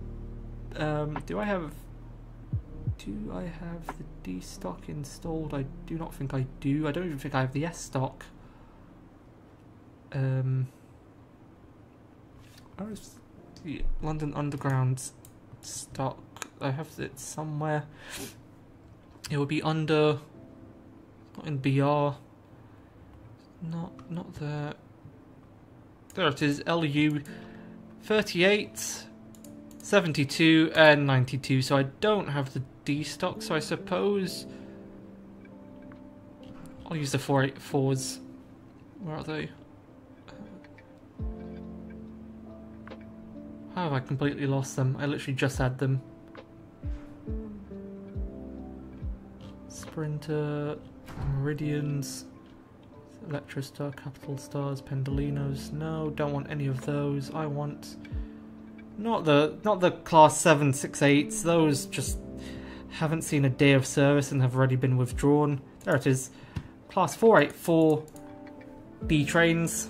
Um, do I have? Do I have the D stock installed? I do not think I do. I don't even think I have the S stock. Um, where is the London Underground stock? I have it somewhere. It will be under, not in BR. Not, not there. There it is, LU 38, 72, and 92. So I don't have the D stock, so I suppose I'll use the 484s. Where are they? Have I completely lost them? I literally just had them. Sprinter, Meridians, Electrostar, Capital Stars, Pendolinos. No, don't want any of those. I want not the not the class 768s. Those just haven't seen a day of service and have already been withdrawn. There it is. Class 484 B trains.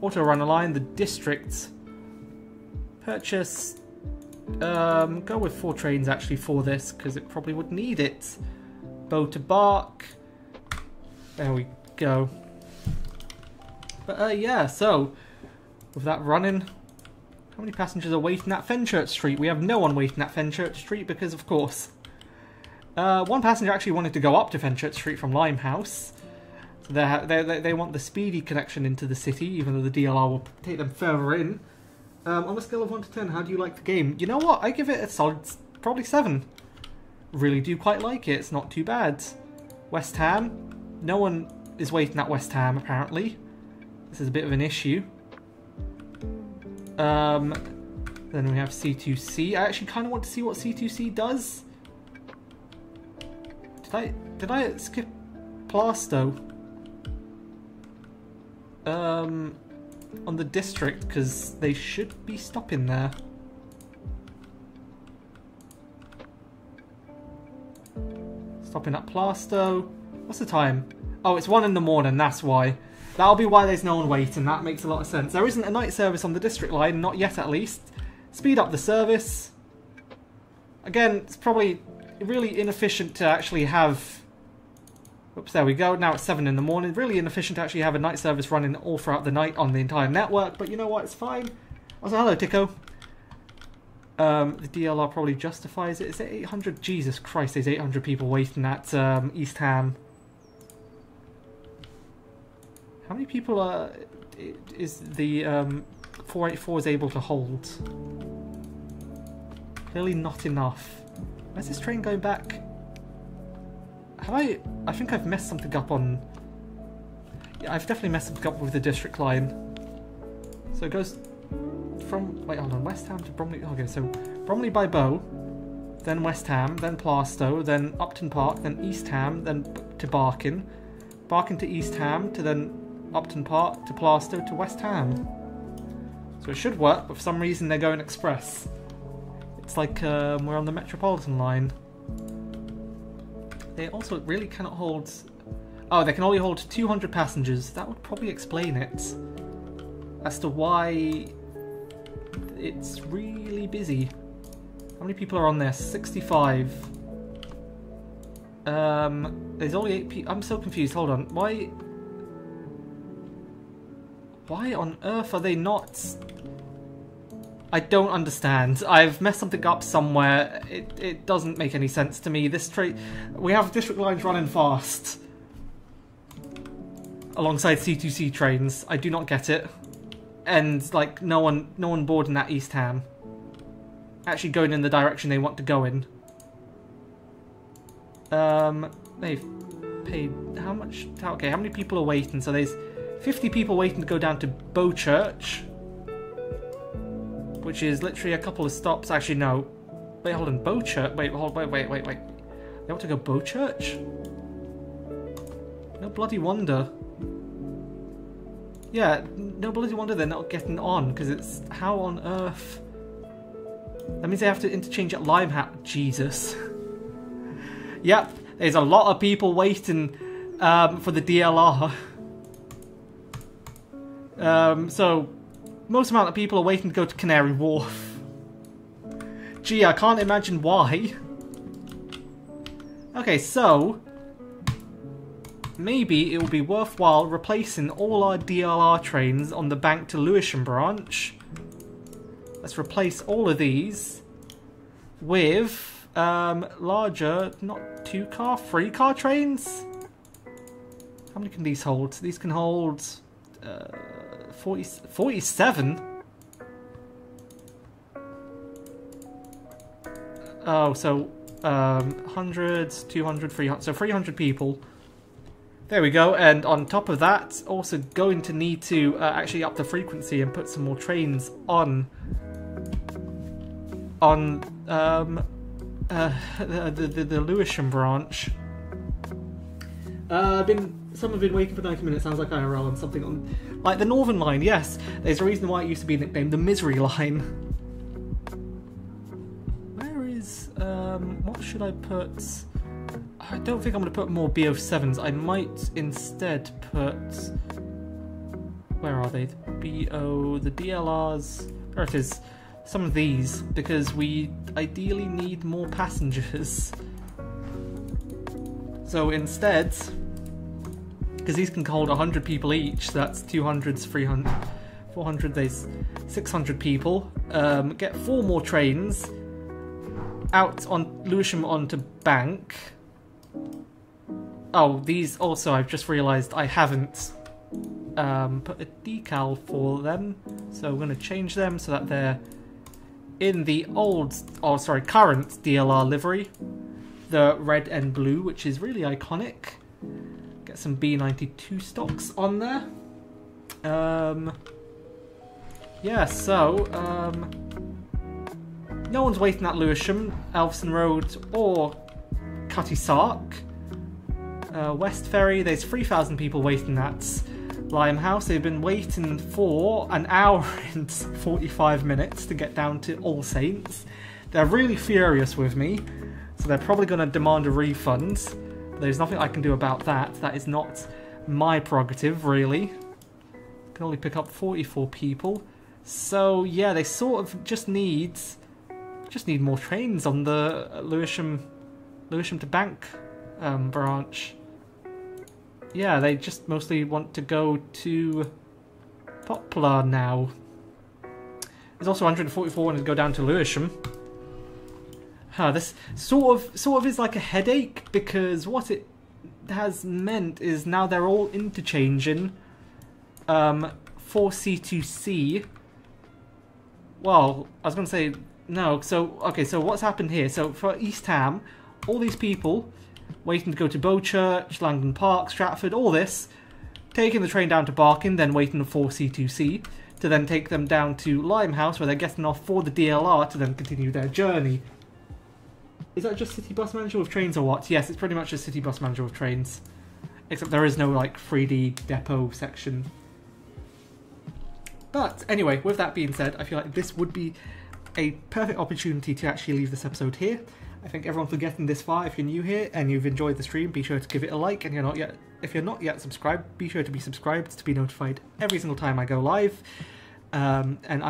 Auto run a line, the district. Purchase um, go with four trains actually for this because it probably would need it. Bow to Bark. There we go. But uh, yeah, so with that running, how many passengers are waiting at Fenchurch Street? We have no one waiting at Fenchurch Street because, of course, uh, one passenger actually wanted to go up to Fenchurch Street from Limehouse. They they they want the speedy connection into the city, even though the DLR will take them further in. Um, on a scale of one to ten, how do you like the game? You know what? I give it a solid, probably seven really do quite like it. It's not too bad. West Ham. No one is waiting at West Ham, apparently. This is a bit of an issue. Um, then we have C2C. I actually kind of want to see what C2C does. Did I did I skip Plaistow? Um, on the district because they should be stopping there. Stopping at Plaistow. What's the time? Oh, it's one in the morning, that's why. That'll be why there's no one waiting, that makes a lot of sense. There isn't a night service on the district line, not yet at least. Speed up the service. Again, it's probably really inefficient to actually have... Oops, there we go. Now it's 7 in the morning. Really inefficient to actually have a night service running all throughout the night on the entire network, but you know what, it's fine. Also, hello, Tico. Um, the DLR probably justifies it. Is it 800? Jesus Christ, there's 800 people waiting at um, East Ham. How many people are is the um, 484 is able to hold? Clearly not enough. Where's this train going back? Have I... I think I've messed something up on... Yeah, I've definitely messed something up with the district line. So it goes from... Wait, hold on. West Ham to Bromley... Okay, so Bromley by Bow, then West Ham, then Plaistow, then Upton Park, then East Ham, then to Barking, Barking to East Ham, to then Upton Park, to Plaistow, to West Ham. So it should work, but for some reason they're going express. It's like um, we're on the Metropolitan line. They also really cannot hold... Oh, they can only hold 200 passengers. That would probably explain it. As to why it's really busy. How many people are on there? 65. Um, there's only 8 people. I'm so confused. Hold on. Why... Why on earth are they not... I don't understand. I've messed something up somewhere. It, it doesn't make any sense to me. This straight... We have district lines running fast. alongside C2C trains. I do not get it. And like no one no one boarding that East Ham. Actually going in the direction they want to go in. Um they've paid how much okay, how many people are waiting? So there's 50 people waiting to go down to Bow Church. Which is literally a couple of stops. Actually no. Wait, hold on, Bow Church wait, hold wait, wait, wait, wait. They want to go Bow Church? No bloody wonder. Yeah, no bloody wonder they're not getting on, because it's... How on earth... That means they have to interchange at Limehouse. Jesus. [laughs] yep, there's a lot of people waiting um, for the DLR. [laughs] Um, so, most amount of people are waiting to go to Canary Wharf. Gee, I can't imagine why. Okay, so maybe it will be worthwhile replacing all our DLR trains on the Bank to Lewisham branch. Let's replace all of these with um, larger, not two car, three car trains. How many can these hold? These can hold uh, 40, 47? Oh, so um, hundreds, 200, 300, so 300 people. There we go, and on top of that, also going to need to uh, actually up the frequency and put some more trains on on um, uh, [laughs] the, the, the Lewisham branch. Uh, I've been some have been waiting for 90 minutes. Sounds like IRL and something on like the Northern Line. Yes, there's a reason why it used to be nicknamed the Misery Line. Where is um? What should I put? I don't think I'm going to put more B07s. I might instead put... Where are they? The BO... The DLRs... There it is. Some of these, because we ideally need more passengers. So instead... Because these can hold 100 people each, that's 200s, 300... 400, there's 600 people. Um, get four more trains out on Lewisham onto Bank Oh, these also, I've just realised I haven't um, put a decal for them. So I'm going to change them so that they're in the old, oh sorry, current DLR livery. The red and blue, which is really iconic. Some B92 stocks on there. Um, yeah, so, um, no one's waiting at Lewisham, Elverson Road, or Cutty Sark. Uh, Westferry, there's 3,000 people waiting at Limehouse. They've been waiting for an hour [laughs] and 45 minutes to get down to All Saints. They're really furious with me, so they're probably going to demand a refund. There's nothing I can do about that. That is not my prerogative, really. Can only pick up 44 people. So yeah, they sort of just need just need more trains on the Lewisham Lewisham to Bank um, branch. Yeah, they just mostly want to go to Poplar now. There's also 144 wanting to go down to Lewisham. Huh, this sort of sort of is like a headache because what it has meant is now they're all interchanging um, for C2C. Well, I was going to say no. So okay, so what's happened here? So for East Ham, all these people waiting to go to Bow Church, Langdon Park, Stratford, all this, taking the train down to Barking, then waiting for C2C, to then take them down to Limehouse, where they're getting off for the DLR to then continue their journey. Is that just City Bus Manager with trains or what? Yes, it's pretty much just City Bus Manager with trains. Except there is no, like, 3D depot section. But, anyway, with that being said, I feel like this would be a perfect opportunity to actually leave this episode here. I thank everyone for getting this far. If you're new here and you've enjoyed the stream, be sure to give it a like. And you're not yet, if you're not yet subscribed, be sure to be subscribed to be notified every single time I go live. Um, and I